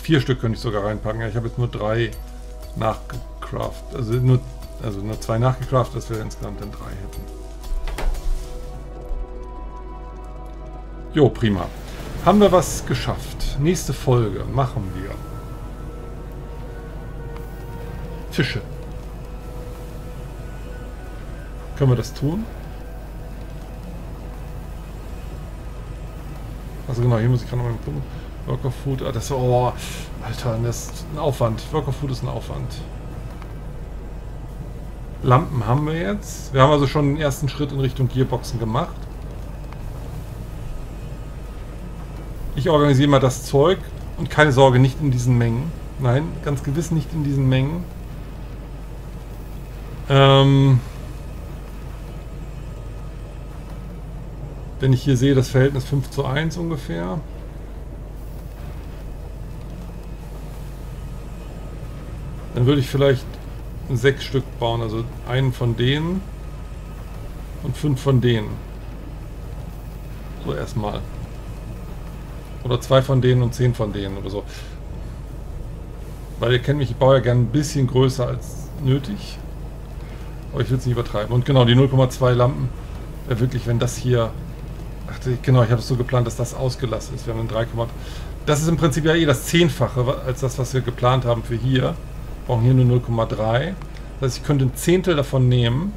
Vier Stück könnte ich sogar reinpacken. Ich habe jetzt nur drei nachgecraft. Also nur, also nur zwei nachgecraft, dass wir insgesamt dann drei hätten. Jo, prima. Haben wir was geschafft. Nächste Folge machen wir. Fische. Können wir das tun? Also genau, hier muss ich gerade noch mal gucken. Worker Food, ah, das oh, Alter, das ist ein Aufwand. Worker Food ist ein Aufwand. Lampen haben wir jetzt. Wir haben also schon den ersten Schritt in Richtung Gearboxen gemacht. Ich organisiere mal das Zeug und keine Sorge, nicht in diesen Mengen. Nein, ganz gewiss nicht in diesen Mengen. Ähm wenn ich hier sehe, das Verhältnis 5 zu 1 ungefähr. Dann würde ich vielleicht sechs Stück bauen, also einen von denen und fünf von denen. So erstmal. Oder zwei von denen und zehn von denen oder so. Weil ihr kennt mich, ich baue ja gerne ein bisschen größer als nötig. Aber ich will es nicht übertreiben. Und genau, die 0,2 Lampen, wäre wirklich, wenn das hier... Ach, genau, ich habe es so geplant, dass das ausgelassen ist. Wir haben 3, das ist im Prinzip ja eh das Zehnfache als das, was wir geplant haben für hier brauchen hier nur 0,3. Das heißt, ich könnte ein Zehntel davon nehmen.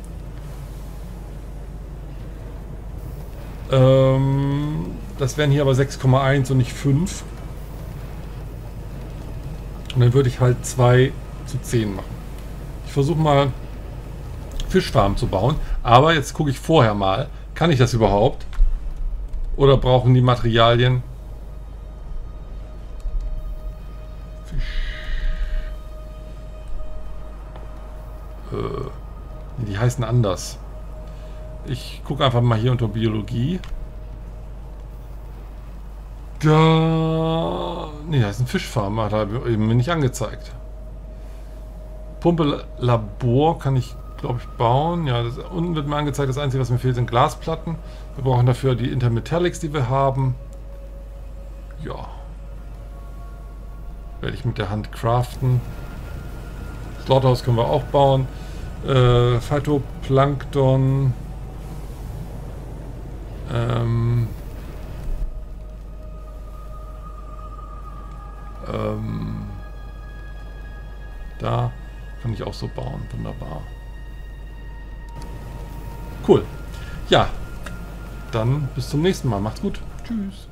Ähm, das wären hier aber 6,1 und nicht 5. Und dann würde ich halt 2 zu 10 machen. Ich versuche mal Fischfarmen zu bauen. Aber jetzt gucke ich vorher mal, kann ich das überhaupt? Oder brauchen die Materialien Äh, die heißen anders. Ich gucke einfach mal hier unter Biologie. Da... Ne, da ist ein Fischfarm, hat er eben nicht angezeigt. Pumpe Labor kann ich, glaube ich, bauen. Ja, das, unten wird mir angezeigt, das Einzige, was mir fehlt, sind Glasplatten. Wir brauchen dafür die Intermetallics, die wir haben. Ja. Werde ich mit der Hand craften. Slaughterhouse können wir auch bauen. Äh, Phytoplankton. Ähm, ähm, da kann ich auch so bauen. Wunderbar. Cool. Ja, dann bis zum nächsten Mal. Macht's gut. Tschüss.